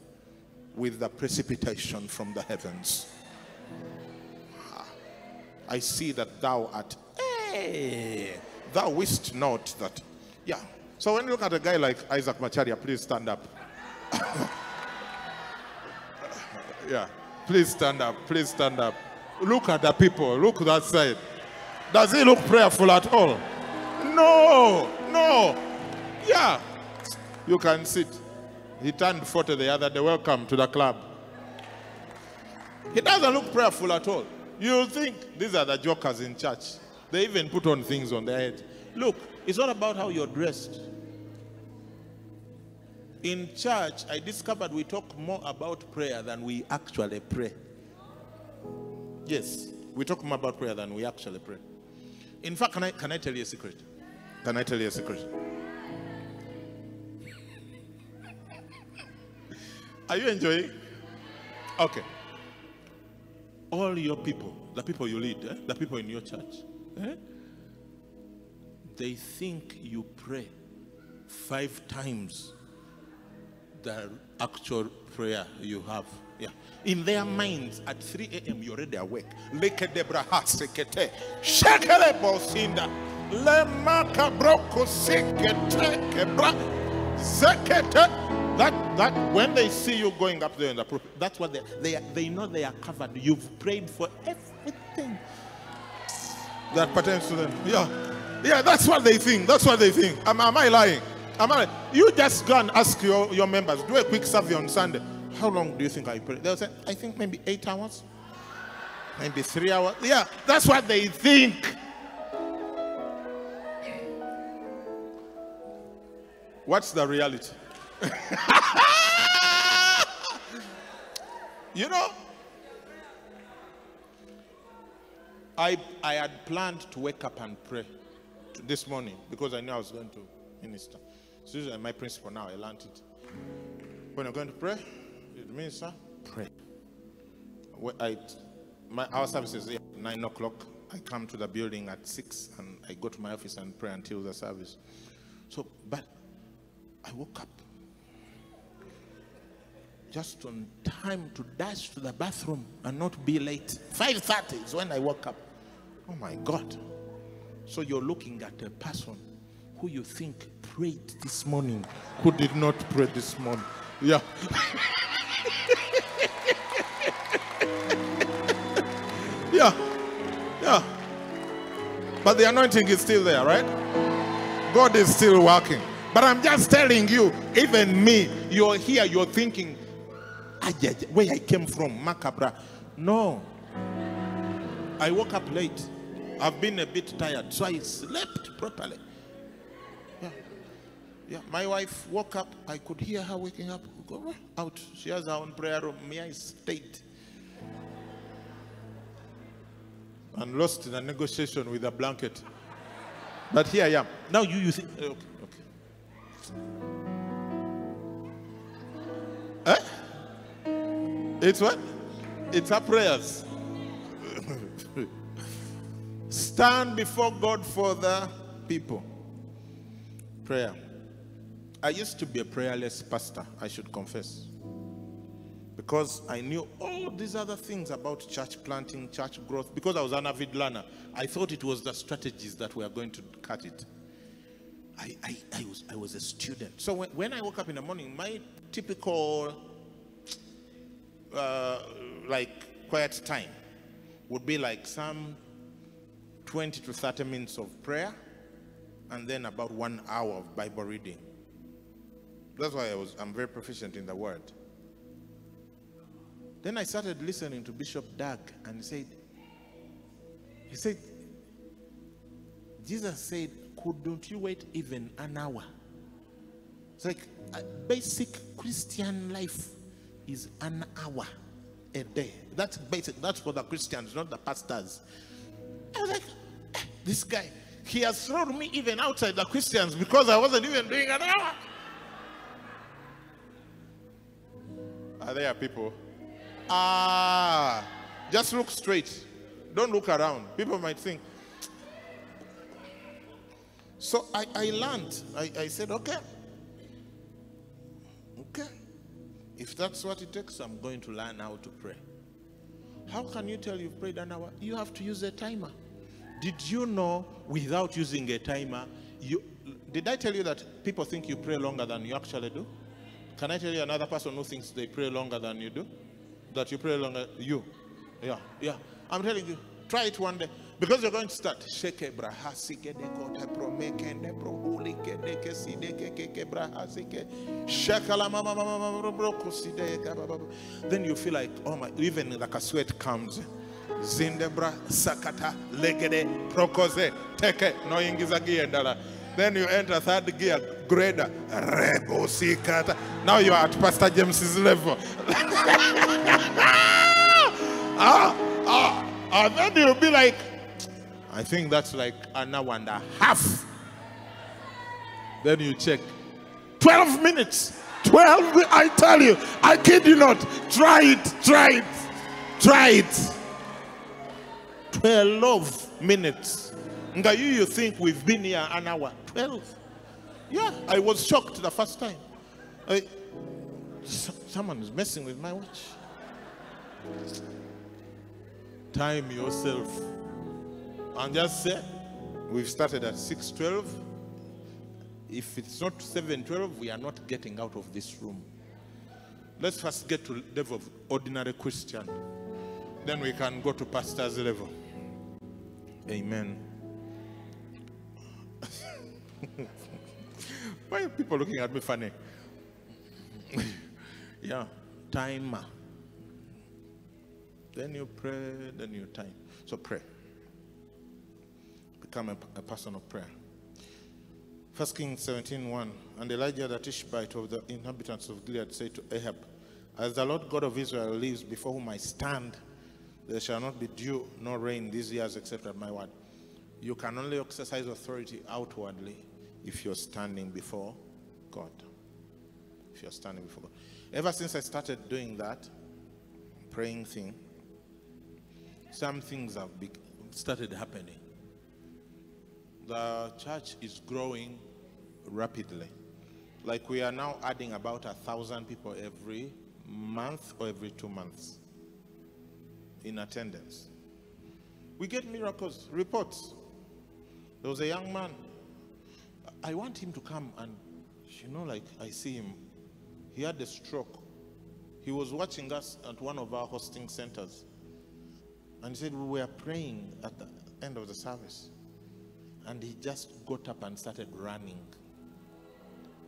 with the precipitation from the heavens. Ah, I see that thou art, hey, thou wist not that. Yeah. So when you look at a guy like Isaac Macharia, please stand up. yeah. Please stand up. Please stand up. Look at the people. Look that side. Does he look prayerful at all? No. No. Yeah. You can sit. He turned 40 the other day. Welcome to the club. He doesn't look prayerful at all. You think these are the jokers in church. They even put on things on their head. Look, it's not about how you're dressed. In church, I discovered we talk more about prayer than we actually pray. Yes, we talk more about prayer than we actually pray. In fact, can I, can I tell you a secret? Can I tell you a secret? Are you enjoying? Okay. All your people, the people you lead, eh? the people in your church, eh? they think you pray five times the actual prayer you have. Yeah. In their minds, at 3 a.m., you're already awake. Leke debraha sekete. Shekele bosinda. Lemaka broko sekete kebra. Sekete. That, that when they see you going up there in the pulpit, that's what they, they, they know they are covered. You've prayed for everything that pertains to them. Yeah. Yeah, that's what they think. That's what they think. Am, am I lying? Am I? You just go and ask your, your members, do a quick survey on Sunday. How long do you think I pray? They'll say, I think maybe eight hours, maybe three hours. Yeah, that's what they think. What's the reality? you know, I, I had planned to wake up and pray this morning because I knew I was going to minister. So this is my principle now. I learned it. When you're going to pray, you minister, pray. I, my, our service is at 9 o'clock. I come to the building at 6 and I go to my office and pray until the service. So, but I woke up just on time to dash to the bathroom and not be late. 5.30 is when I woke up. Oh my God. So you're looking at a person who you think prayed this morning, who did not pray this morning. Yeah. yeah. Yeah. But the anointing is still there, right? God is still working. But I'm just telling you, even me, you're here, you're thinking, where I came from, Macabra. No. I woke up late. I've been a bit tired, so I slept properly. Yeah. Yeah. My wife woke up. I could hear her waking up. Go out. She has her own prayer room. Me, I stayed. And lost in a negotiation with a blanket. But here I am. Now you, you think, okay, okay. Eh? It's what? It's our prayers. Stand before God for the people. Prayer. I used to be a prayerless pastor, I should confess. Because I knew all these other things about church planting, church growth. Because I was an avid learner, I thought it was the strategies that were going to cut it. I, I, I, was, I was a student. So when, when I woke up in the morning, my typical uh, like quiet time would be like some 20 to 30 minutes of prayer and then about one hour of Bible reading. That's why I was, I'm very proficient in the word. Then I started listening to Bishop Dag and he said, he said, Jesus said, "Could don't you wait even an hour? It's like a basic Christian life is an hour a day. That's basic. That's for the Christians, not the pastors. I was like, "Eh, this guy, he has thrown me even outside the Christians because I wasn't even doing an hour. Are there people? Ah, just look straight. Don't look around. People might think. So I, I learned. I, I said, okay. If that's what it takes, I'm going to learn how to pray. How can you tell you've prayed an hour? You have to use a timer. Did you know without using a timer, you did I tell you that people think you pray longer than you actually do? Can I tell you another person who thinks they pray longer than you do? That you pray longer you. Yeah, yeah. I'm telling you, try it one day. Because you're going to start. Then you feel like, oh my, even like a sweat comes. Zindebra sakata legede prokoze teke. Then you enter third gear grader rebo sikata. Now you are at Pastor James's level. ah, ah, and then you'll be like, I think that's like an hour and a half. Then you check 12 minutes. 12, I tell you, I kid you not. Try it, try it, try it. 12 minutes. Nga you, you think we've been here an hour? 12. Yeah, I was shocked the first time. I, someone is messing with my watch. Time yourself. And just say, we've started at 6.12. If it's not 7.12, we are not getting out of this room. Let's first get to level of ordinary Christian. Then we can go to pastor's level. Amen. Why are people looking at me funny? yeah, timer. Then you pray, then you time. So pray. Become a, a person of prayer. First Kings 17 1. And Elijah the Tishbite of the inhabitants of Gilead said to Ahab, As the Lord God of Israel lives, before whom I stand, there shall not be dew nor rain these years except at my word. You can only exercise authority outwardly if you're standing before God. If you're standing before God. Ever since I started doing that, praying thing, some things have started happening. The church is growing rapidly. Like we are now adding about a thousand people every month or every two months in attendance. We get miracles, reports. There was a young man. I want him to come and, you know, like I see him. He had a stroke. He was watching us at one of our hosting centers. And he said, We were praying at the end of the service. And he just got up and started running.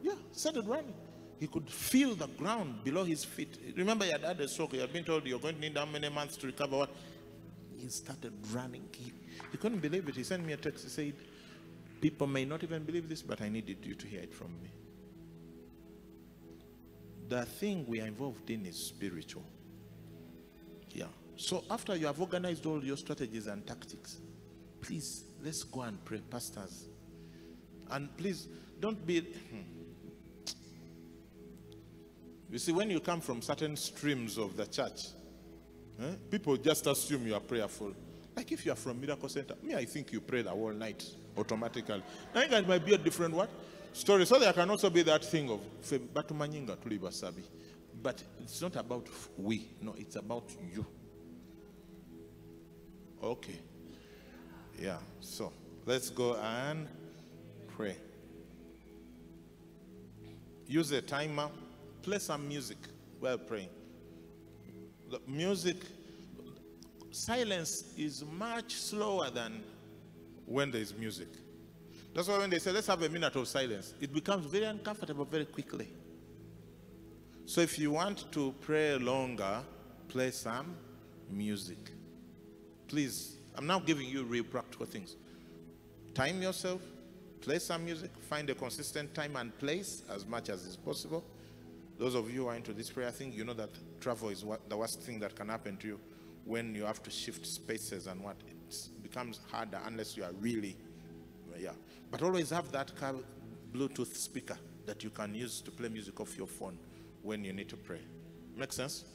Yeah, started running. He could feel the ground below his feet. Remember, he had had a stroke. He had been told, You're going to need how many months to recover? What? He started running. He, he couldn't believe it. He sent me a text. He said, People may not even believe this, but I needed you to hear it from me. The thing we are involved in is spiritual. Yeah. So after you have organized all your strategies and tactics, please let's go and pray, pastors. And please don't be. hmm. You see, when you come from certain streams of the church, eh, people just assume you are prayerful. Like if you are from Miracle Center, me, I think you pray the whole night automatically. Think it might be a different what story. So there can also be that thing of "Fe- batumanyinga tuli basabi. But it's not about we. No, it's about you. Okay. Yeah. So let's go and pray. Use a timer. Play some music while praying. The music, silence is much slower than when there is music. That's why when they say, let's have a minute of silence, it becomes very uncomfortable very quickly. So if you want to pray longer, play some music. Please, I'm now giving you real practical things. Time yourself, Play some music, find a consistent time and place as much as is possible. Those of you who are into this prayer thing, you know that travel is what, the worst thing that can happen to you when you have to shift spaces and what it becomes harder unless you are really, yeah. But always have that Bluetooth speaker that you can use to play music off your phone when you need to pray. Make sense?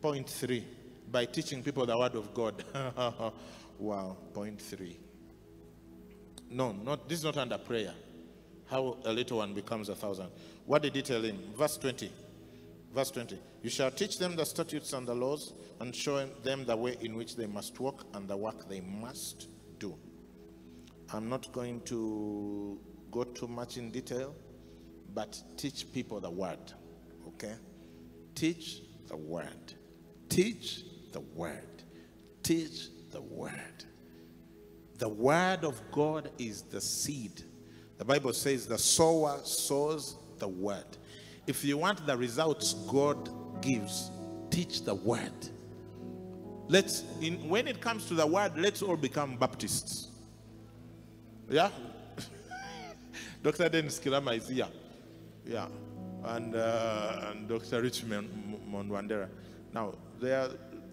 Point three, by teaching people the word of God. wow, point three. No, not this is not under prayer. How a little one becomes a thousand. What did he tell him? Verse 20. Verse 20. You shall teach them the statutes and the laws and show them the way in which they must walk and the work they must do. I'm not going to go too much in detail, but teach people the word. Okay? Teach the word. Teach the word. Teach the word. The word of God is the seed. The Bible says the sower sows the word. If you want the results God gives, teach the word. Let's in when it comes to the word, let's all become Baptists. Yeah? Dr. Dennis Kilama is here. Yeah. And, uh, and Dr. Richmond Mondwandera. Now, their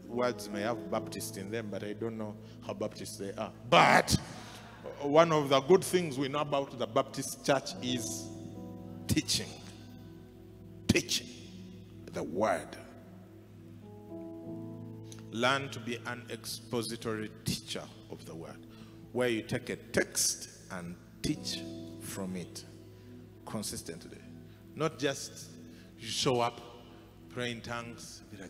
words may have Baptist in them, but I don't know how Baptist they are. But one of the good things we know about the Baptist church is teaching. Teaching the word. Learn to be an expository teacher of the word, where you take a text and teach from it consistently. Not just you show up, pray in tongues, be like,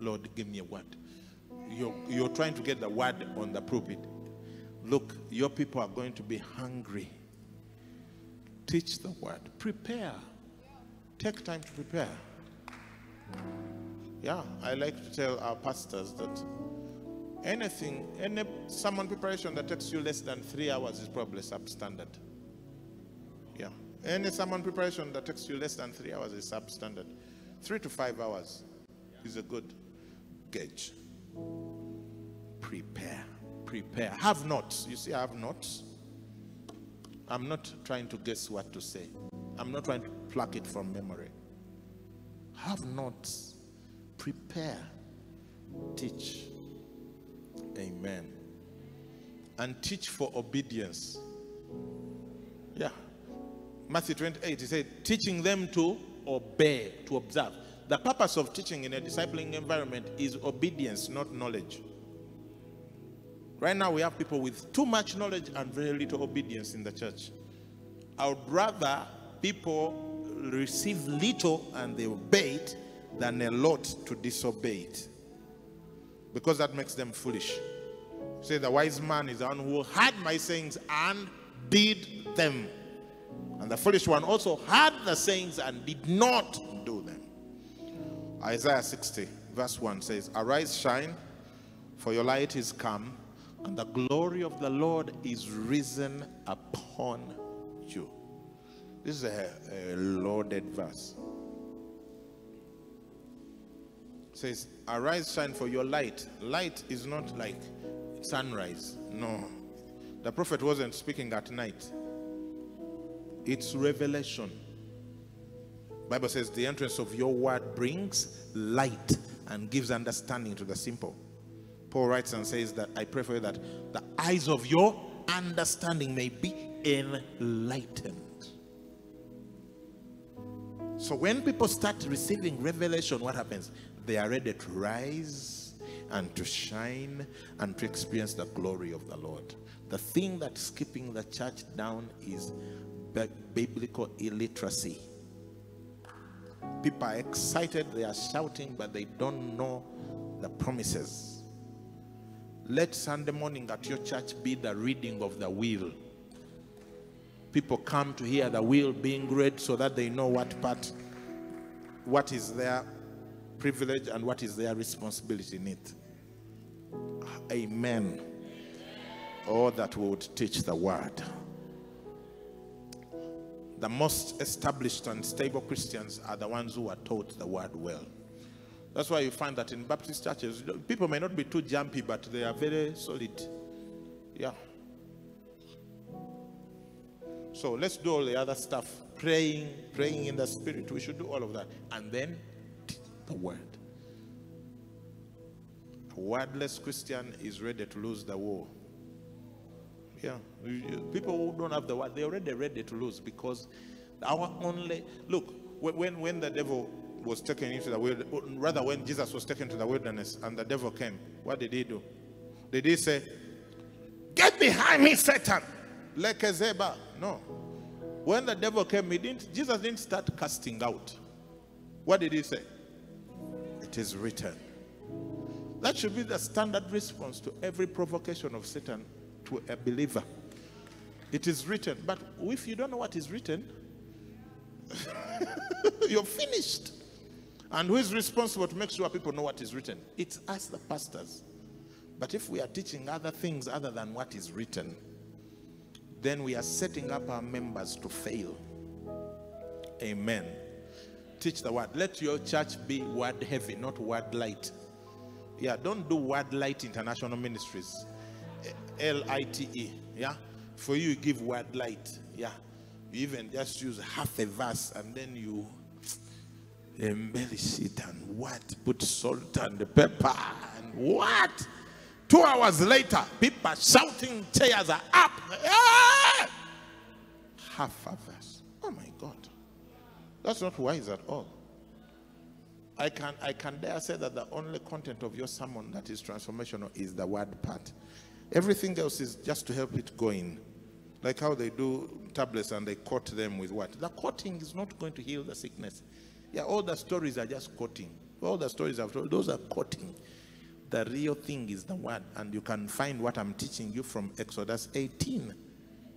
Lord, give me a word. You're, you're trying to get the word on the pulpit. Look, your people are going to be hungry. Teach the word. Prepare. Take time to prepare. Yeah, I like to tell our pastors that anything, any sermon preparation that takes you less than three hours is probably substandard. Yeah. Any sermon preparation that takes you less than three hours is substandard. Three to five hours is a good gauge. Prepare. Prepare. Have not. You see, I have not. I'm not trying to guess what to say. I'm not trying to pluck it from memory. Have not. Prepare. Teach. Amen. And teach for obedience. Yeah. Matthew 28, he said, teaching them to obey, to observe. The purpose of teaching in a discipling environment is obedience, not knowledge. Right now, we have people with too much knowledge and very little obedience in the church. I would rather people receive little and they obey it than a lot to disobey it. Because that makes them foolish. Say, the wise man is the one who heard my sayings and did them. And the foolish one also heard the sayings and did not do them. Isaiah 60, verse 1 says, Arise, shine, for your light is come, and the glory of the Lord is risen upon you. This is a, a loaded verse. It says, Arise, shine, for your light. Light is not like sunrise. No. The prophet wasn't speaking at night. It's revelation. Bible says the entrance of your word brings light and gives understanding to the simple. Paul writes and says that I pray for you that the eyes of your understanding may be enlightened. So when people start receiving revelation, what happens? They are ready to rise and to shine and to experience the glory of the Lord. The thing that's keeping the church down is biblical illiteracy. People are excited, they are shouting, but they don't know the promises. Let Sunday morning at your church be the reading of the will. People come to hear the will being read so that they know what part, what is their privilege and what is their responsibility in it. Amen. All that would teach the word the most established and stable Christians are the ones who are taught the word well. That's why you find that in Baptist churches, people may not be too jumpy, but they are very solid. Yeah. So let's do all the other stuff. Praying, praying in the spirit. We should do all of that. And then the word. A wordless Christian is ready to lose the war. Yeah. People who don't have the word, they're already ready to lose because our only look, when when the devil was taken into the wilderness, rather when Jesus was taken to the wilderness and the devil came, what did he do? Did he say, Get behind me, Satan? Like a zebra? No. When the devil came, he didn't, Jesus didn't start casting out. What did he say? It is written. That should be the standard response to every provocation of Satan to a believer. It is written. But if you don't know what is written, you're finished. And who is responsible to make sure people know what is written? It's us, the pastors. But if we are teaching other things other than what is written, then we are setting up our members to fail. Amen. Teach the word. Let your church be word heavy, not word light. Yeah, don't do word light international ministries. L I T E. Yeah. For you, give word light. Yeah. You even just use half a verse and then you embellish it and what? Put salt and the pepper and what? Two hours later, people shouting, chairs are up. Ah! Half a verse. Oh my God. That's not wise at all. I can, I can dare say that the only content of your sermon that is transformational is the word part. Everything else is just to help it going. Like how they do tablets and they coat them with what? The coating is not going to heal the sickness. Yeah, all the stories are just coating. All the stories I've told, those are coating. The real thing is the word, and you can find what I'm teaching you from Exodus 18.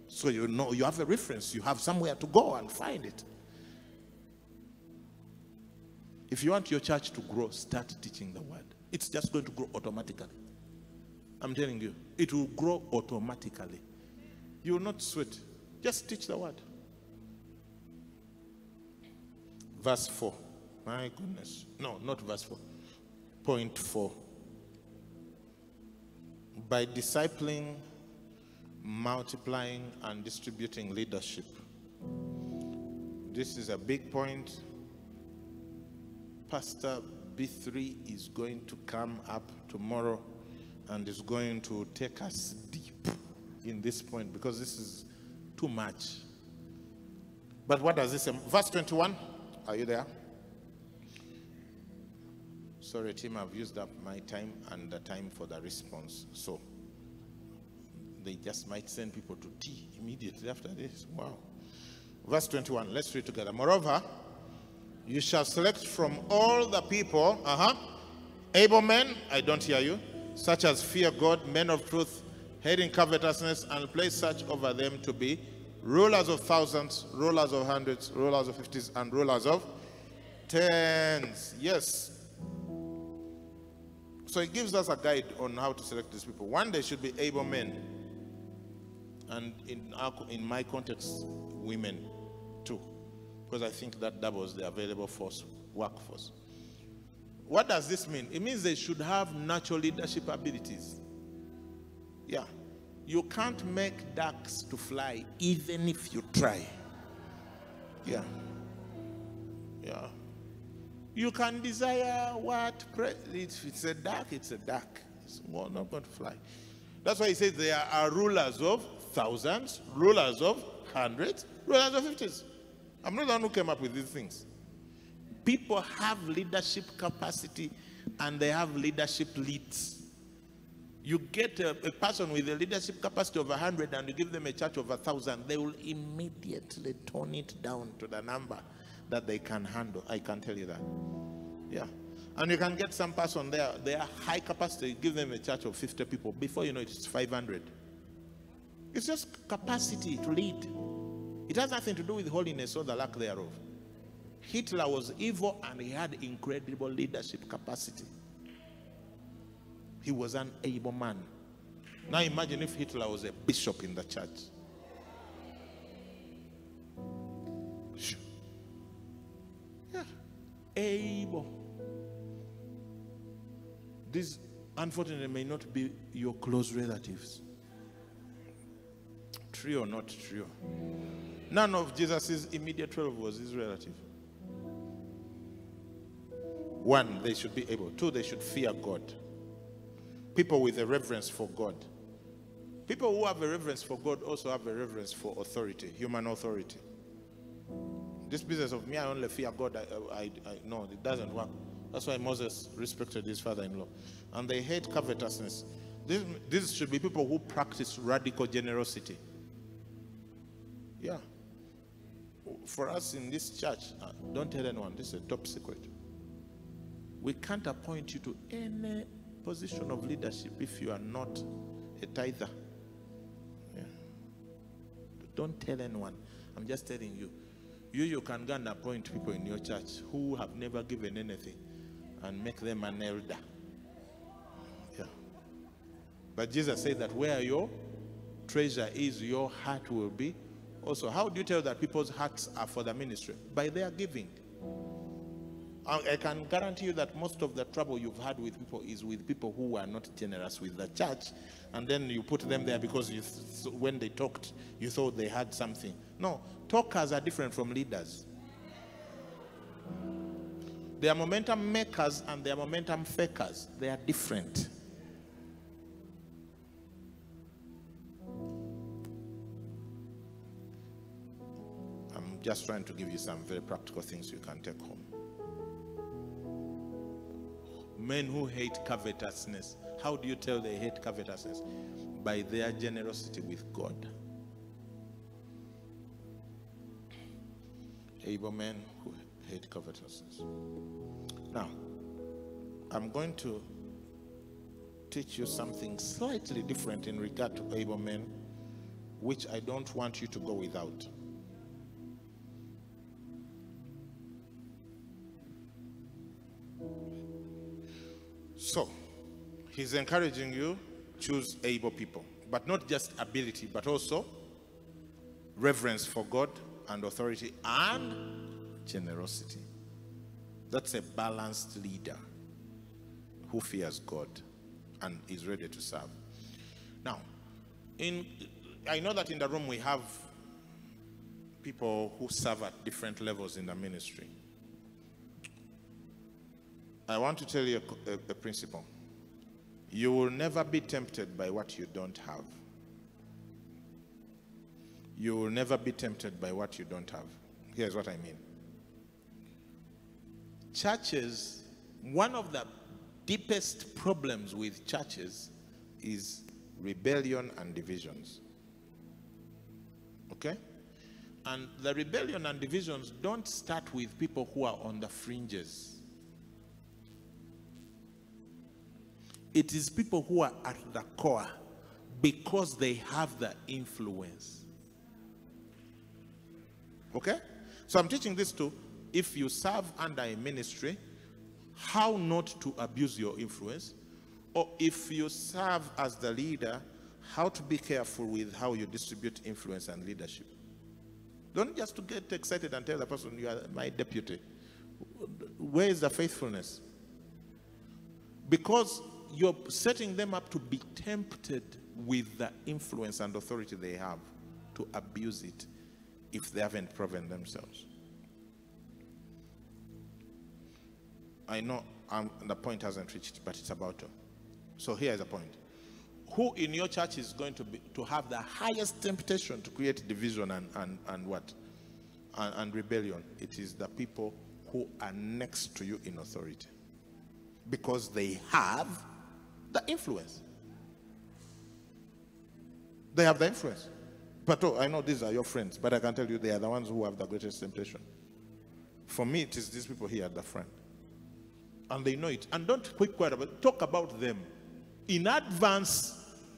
So you know you have a reference, you have somewhere to go and find it. If you want your church to grow, start teaching the word. It's just going to grow automatically. I'm telling you, it will grow automatically. You will not sweat. Just teach the word. Verse 4. My goodness. No, not verse 4. Point 4. By discipling, multiplying, and distributing leadership. This is a big point. Pastor B3 is going to come up tomorrow and is going to take us deep in this point because this is too much. But what does this say? Verse 21. Are you there? Sorry, team, I've used up my time and the time for the response. So they just might send people to tea immediately after this. Wow. Verse 21. Let's read together. Moreover, you shall select from all the people, uh-huh, able men, I don't hear you, such as fear God, men of truth, hating covetousness, and place such over them to be rulers of thousands, rulers of hundreds, rulers of fifties, and rulers of tens. Yes. So it gives us a guide on how to select these people. One, they should be able men. And in, our, in my context, women too. Because I think that doubles the available force, workforce. What does this mean? It means they should have natural leadership abilities. Yeah. You can't make ducks to fly even if you try. Yeah. Yeah. You can desire what? If it's a duck, it's a duck. It's not going to fly. That's why he says there are rulers of thousands, rulers of hundreds, rulers of fifties. I'm not the one who came up with these things. People have leadership capacity and they have leadership leads. You get a, a, person with a leadership capacity of 100 and you give them a church of 1,000, they will immediately tone it down to the number that they can handle. I can tell you that. Yeah. And you can get some person there, they are high capacity, give them a church of 50 people. Before you know it, it's 500. It's just capacity to lead. It has nothing to do with holiness or the lack thereof. Hitler was evil and he had incredible leadership capacity. He was an able man. Now imagine if Hitler was a bishop in the church. Yeah. Able. These, unfortunately, may not be your close relatives. True or not true? None of Jesus' immediate 12 was his relative. One, they should be able. Two, they should fear God. People with a reverence for God. People who have a reverence for God also have a reverence for authority, human authority. This business of me, I only fear God, I, I, I no, it doesn't work. That's why Moses respected his father-in-law. And they hate covetousness. This, this should be people who practice radical generosity. Yeah. For us in this church, uh, don't tell anyone, this is a top secret. We can't appoint you to any position of leadership if you are not a tither. Yeah. Don't tell anyone. I'm just telling you. You, you can go and appoint people in your church who have never given anything and make them an elder. Yeah. But Jesus said that where your treasure is, your heart will be. Also, how do you tell that people's hearts are for the ministry? By their giving. I can guarantee you that most of the trouble you've had with people is with people who are not generous with the church, and then you put them there because you when they talked, you thought they had something. No, talkers are different from leaders. They are momentum makers and they are momentum fakers. They are different. I'm just trying to give you some very practical things you can take home. Men who hate covetousness. How do you tell they hate covetousness? By their generosity with God. Able men who hate covetousness. Now, I'm going to teach you something slightly different in regard to able men, which I don't want you to go without. He's encouraging you choose able people, but not just ability, but also reverence for God and authority and generosity. That's a balanced leader who fears God and is ready to serve. Now, in I know that in the room we have people who serve at different levels in the ministry. I want to tell you a, a, a principle. You will never be tempted by what you don't have. You will never be tempted by what you don't have. Here's what I mean. Churches, one of the deepest problems with churches is rebellion and divisions. Okay? And the rebellion and divisions don't start with people who are on the fringes. It is people who are at the core because they have the influence. Okay? So I'm teaching this to if you serve under a ministry, how not to abuse your influence, or if you serve as the leader, how to be careful with how you distribute influence and leadership. Don't just to get excited and tell the person you are my deputy. Where is the faithfulness? Because you're setting them up to be tempted with the influence and authority they have to abuse it if they haven't proven themselves. I know I'm, the point hasn't reached, but it's about to. So here is the point. Who in your church is going to be to have the highest temptation to create division and, and, and what? And, and rebellion? It is the people who are next to you in authority. Because they have the influence. They have the influence. But oh, I know these are your friends, but I can tell you they are the ones who have the greatest temptation. For me, it is these people here the front. And they know it. And don't keep quiet about. Talk about them in advance.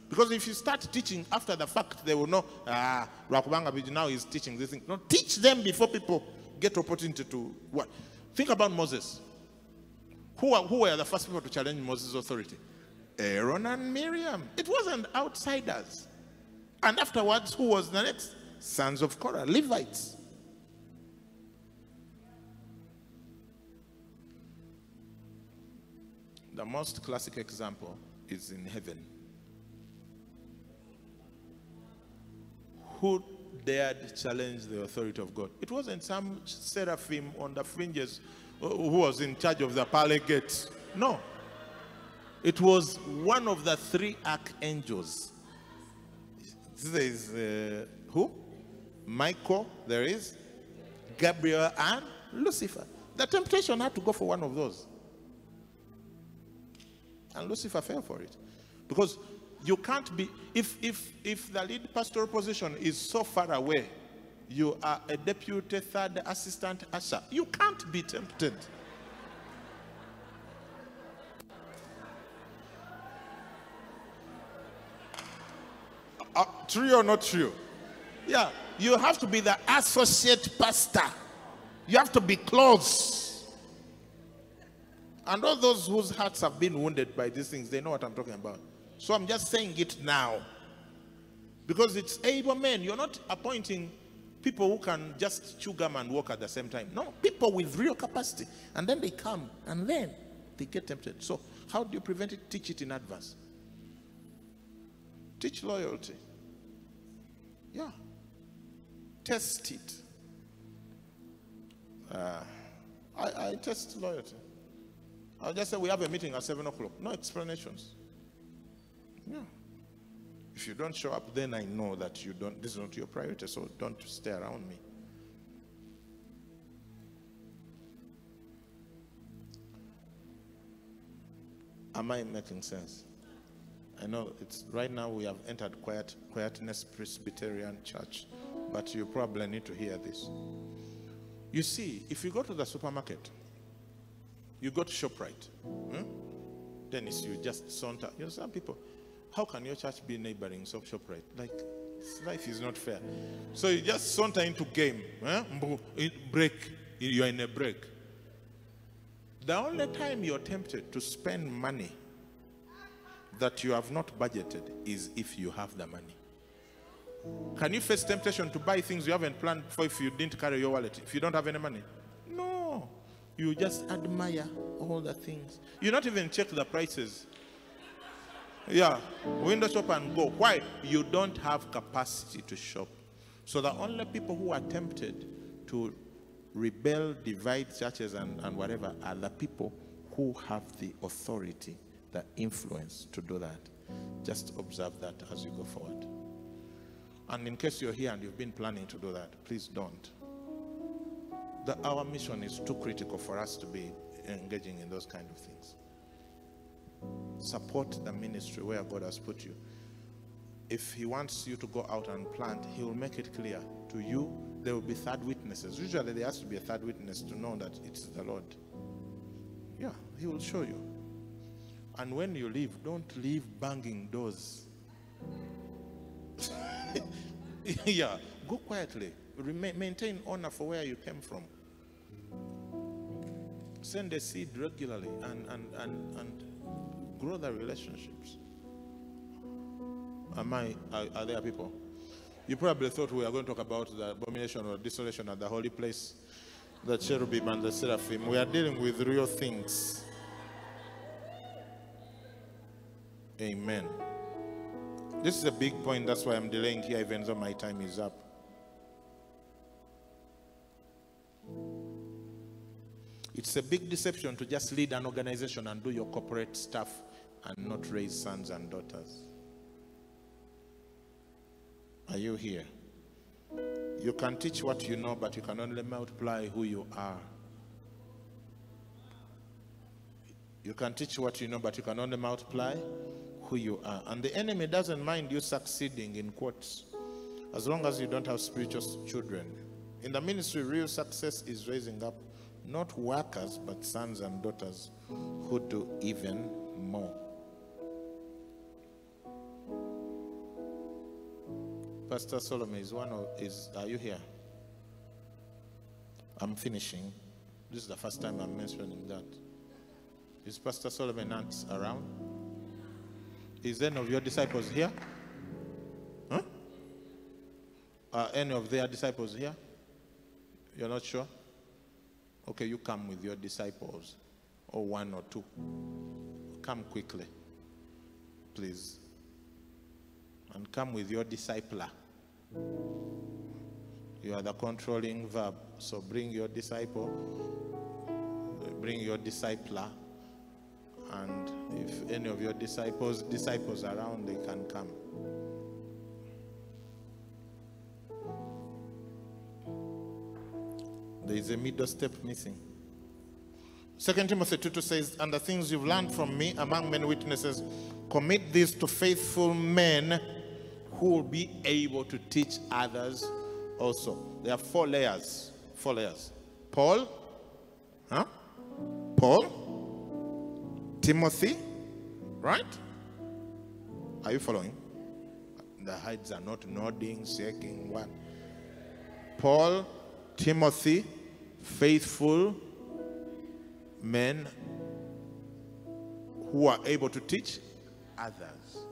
Because if you start teaching after the fact, they will know, ah, Rakubanga Biji now is teaching this thing. No, teach them before people get opportunity to what? Think about Moses. Who, are, who were the first people to challenge Moses' authority? Aaron and Miriam. It wasn't outsiders. And afterwards, who was the next? Sons of Korah, Levites. The most classic example is in heaven. who dared challenge the authority of God. It wasn't some seraphim on the fringes uh, who was in charge of the pearly gates. No. It was one of the three archangels. There is uh, who? Michael, there is Gabriel and Lucifer. The temptation had to go for one of those. And Lucifer fell for it. Because you can't be, if, if, if the lead pastoral position is so far away, you are a deputy third assistant usher, you can't be tempted. True or not true? Yeah, you have to be the associate pastor. You have to be close. And all those whose hearts have been wounded by these things, they know what I'm talking about. So I'm just saying it now. Because it's able men. You're not appointing people who can just chew gum and walk at the same time. No, people with real capacity. And then they come and then they get tempted. So, how do you prevent it? Teach it in advance. Teach loyalty. Yeah. Test it. Uh, I, I test loyalty. I'll just say we have a meeting at 7 o'clock. No explanations. Yeah. If you don't show up, then I know that you don't, this is not your priority, so don't stay around me. Am I making sense? I know it's right now we have entered quiet, quietness Presbyterian church, but you probably need to hear this. You see, if you go to the supermarket, you go to ShopRite, hmm? then it's you just saunter. You know, some people, how can your church be neighboring shop ShopRite? Like, life is not fair. So you just saunter into game, eh? break. You're in a break. The only time you're tempted to spend money that you have not budgeted is if you have the money. Can you face temptation to buy things you haven't planned for if you didn't carry your wallet, if you don't have any money? No. You just admire all the things. You not even check the prices. Yeah, window shop and go. Why? You don't have capacity to shop. So the only people who are tempted to rebel, divide churches and, and whatever are the people who have the authority, the influence to do that. Just observe that as you go forward. And in case you're here and you've been planning to do that, please don't. The, our mission is too critical for us to be engaging in those kind of things. Support the ministry where God has put you. If He wants you to go out and plant, He will make it clear to you. There will be third witnesses. Usually, there has to be a third witness to know that it's the Lord. Yeah, He will show you. And when you leave, don't leave banging doors. yeah, go quietly. Maintain honor for where you came from. Send a seed regularly and, and, and, and grow the relationships. Am I, are, are there people? You probably thought we were going to talk about the abomination or desolation at the holy place, the cherubim and the seraphim. We are dealing with real things. Amen. This is a big point. That's why I'm delaying here, even though my time is up. It's a big deception to just lead an organization and do your corporate stuff and not raise sons and daughters. Are you here? You can teach what you know, but you can only multiply who you are. You can teach what you know, but you can only multiply who you are. And the enemy doesn't mind you succeeding in quotes as long as you don't have spiritual children. In the ministry, real success is raising up not workers, but sons and daughters who do even more. Pastor Solomon is one of is are you here? I'm finishing. This is the first time I'm mentioning that. Is Pastor Solomon not around? Is any of your disciples here? Huh? Are any of their disciples here? You're not sure? Okay, you come with your disciples, or one or two. Come quickly, please. And come with your discipler. You are the controlling verb. So bring your disciple, bring your discipler, and if any of your disciples disciples around, they can come. There is a middle step missing. Second Timothy 2 2 says, And the things you've learned from me among many witnesses, commit these to faithful men who will be able to teach others also. There are four layers. Four layers. Paul, huh? Paul, Timothy, right? Are you following? The heads are not nodding, shaking. What? Paul, Timothy, faithful men who are able to teach others.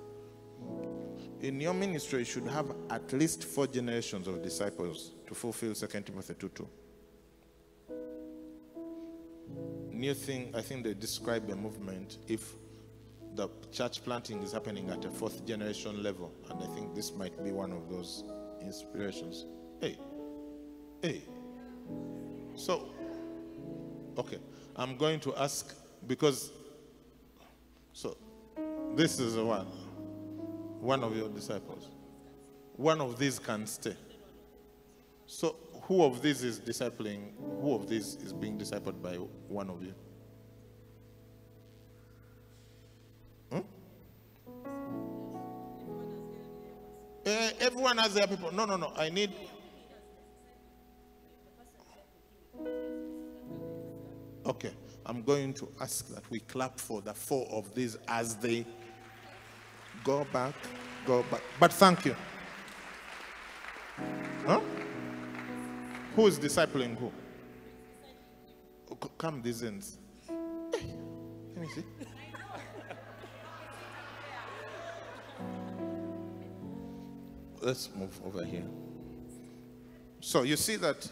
In your ministry, you should have at least four generations of disciples to fulfill 2 Timothy 2 2. New thing, I think they describe a movement if the church planting is happening at a fourth generation level, and I think this might be one of those inspirations. Hey, hey. So, okay, I'm going to ask because, so this is the one, one of your disciples. One of these can stay. So, who of these is discipling? Who of these is being discipled by one of you? Hmm? Eh, everyone has their people. No, no, no. I need. Okay. I'm going to ask that we clap for the four of these as they go back, go back. But thank you. Huh? Who is discipling who? Oh, Come these ends. Hey, let me see. Let's move over here. So you see that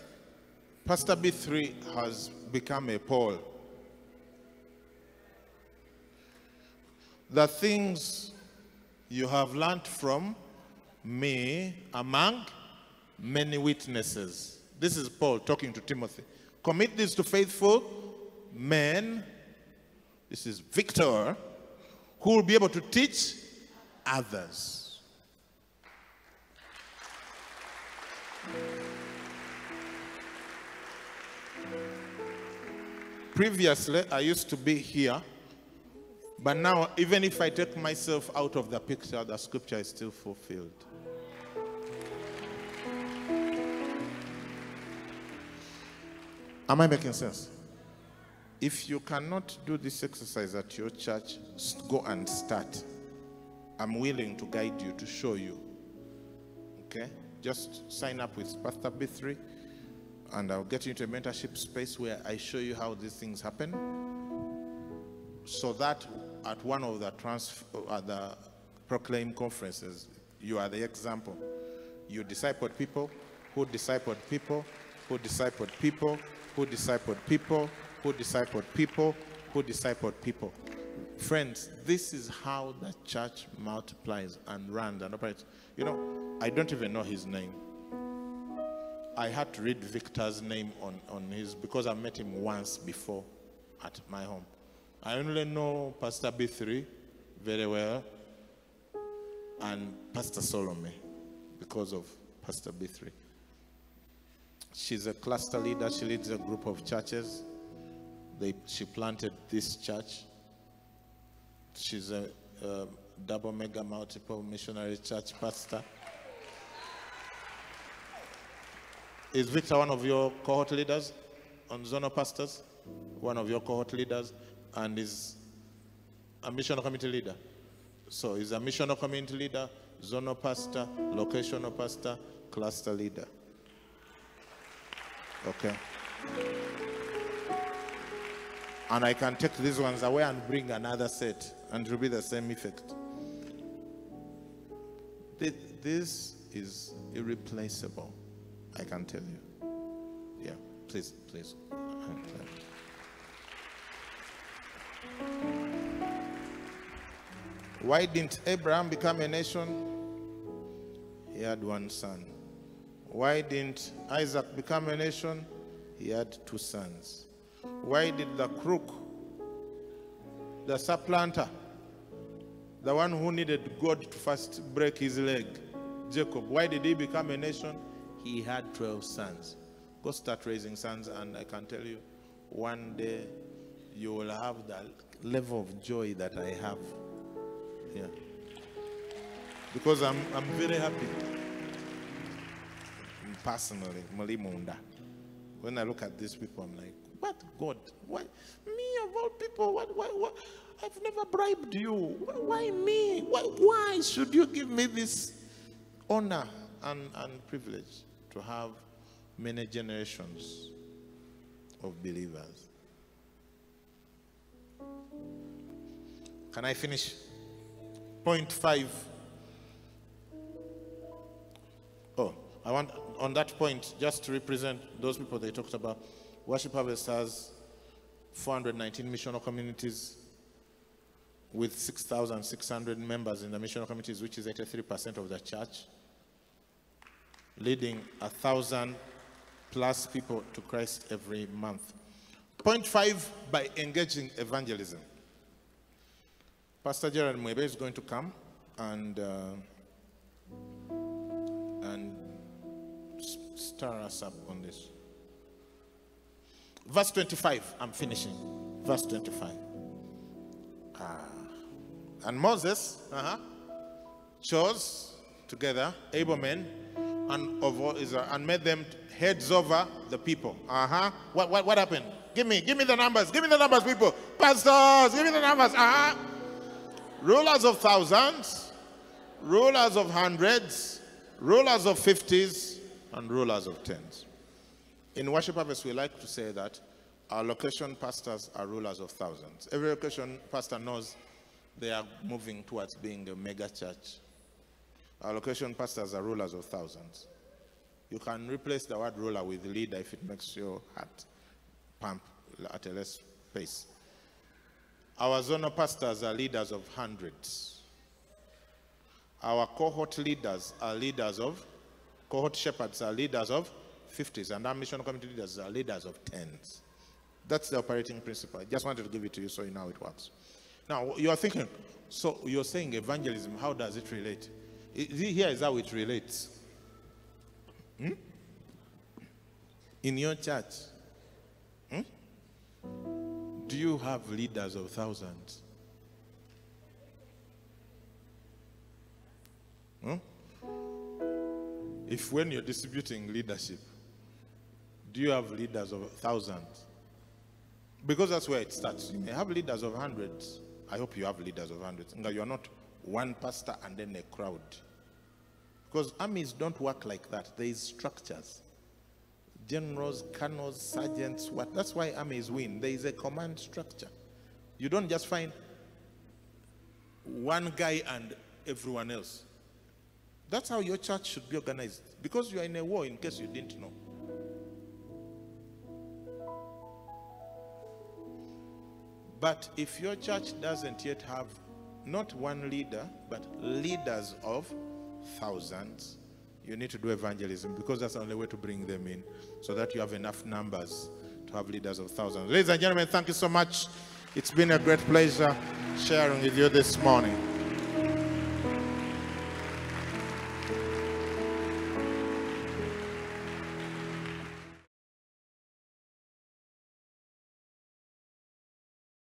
Pastor B3 has become a Paul. The things you have learned from me among many witnesses. This is Paul talking to Timothy. Commit this to faithful men. This is Victor, who will be able to teach others. Previously, I used to be here, but now, even if I take myself out of the picture, the scripture is still fulfilled. Am I making sense? If you cannot do this exercise at your church, go and start. I'm willing to guide you, to show you. Okay? Just sign up with Pastor B3 and I'll get you into a mentorship space where I show you how these things happen. So that at one of the trans uh, the proclaim conferences, you are the example. You discipled people who discipled people who discipled people who discipled people, who discipled people, who discipled people. Friends, this is how the church multiplies and runs and operates. You know, I don't even know his name. I had to read Victor's name on, on his because I met him once before at my home. I only know Pastor B3 very well and Pastor Solomon because of Pastor B3. She's a cluster leader. She leads a group of churches. They, she planted this church. She's a, a double mega multiple missionary church pastor. Is Victor one of your cohort leaders on zonal pastors? One of your cohort leaders and is a missional community leader. So he's a missional community leader, zonal pastor, locational pastor, cluster leader. Okay. And I can take these ones away and bring another set, and it will be the same effect. This is irreplaceable, I can tell you. Yeah, please, please. Why didn't Abraham become a nation? He had one son. Why didn't Isaac become a nation? He had two sons. Why did the crook, the supplanter, the one who needed God to first break his leg, Jacob, why did he become a nation? He had 12 sons. Go start raising sons, and I can tell you, one day you will have the level of joy that I have. Yeah. Because I'm, I'm very happy. Personally, Malimunda. When I look at these people, I'm like, what God? Why me of all people? What, why, why? I've never bribed you. Why me? Why, why should you give me this honor and, and privilege to have many generations of believers? Can I finish? Point five. I want on that point just to represent those people they talked about. Worship Harvest has 419 missional communities with 6,600 members in the missional communities, which is 83% of the church, leading a thousand plus people to Christ every month. Point five, by engaging evangelism. Pastor Gerald Mwebe is going to come and uh, and stir us up on this. Verse 25, I'm finishing. Verse 25. Ah. And Moses uh-huh, chose together able men and of all Israel and made them heads over the people. Uh-huh. What, what, what happened? Give me, give me the numbers. Give me the numbers, people. Pastors, give me the numbers. Uh-huh. Rulers of thousands, rulers of hundreds, rulers of fifties, and rulers of tens. In worship harvest, we like to say that our location pastors are rulers of thousands. Every location pastor knows they are moving towards being a mega church. Our location pastors are rulers of thousands. You can replace the word ruler with leader if it makes your heart pump at a less pace. Our zonal pastors are leaders of hundreds. Our cohort leaders are leaders of, cohort shepherds are leaders of 50s, and our mission community leaders are leaders of 10s. That's the operating principle. I just wanted to give it to you so you know how it works. Now, you are thinking, so you're saying evangelism, how does it relate? Here is how it relates. Hmm? In your church, hmm? do you have leaders of thousands? Hmm? If when you're distributing leadership, do you have leaders of thousands? Because that's where it starts. You may have leaders of hundreds. I hope you have leaders of hundreds. You are not one pastor and then a crowd. Because armies don't work like that. There is structures. Generals, colonels, sergeants, what? That's why armies win. There is a command structure. You don't just find one guy and everyone else. That's how your church should be organized. Because you are in a war, in case you didn't know. But if your church doesn't yet have not one leader, but leaders of thousands, you need to do evangelism because that's the only way to bring them in so that you have enough numbers to have leaders of thousands. Ladies and gentlemen, thank you so much. It's been a great pleasure sharing with you this morning.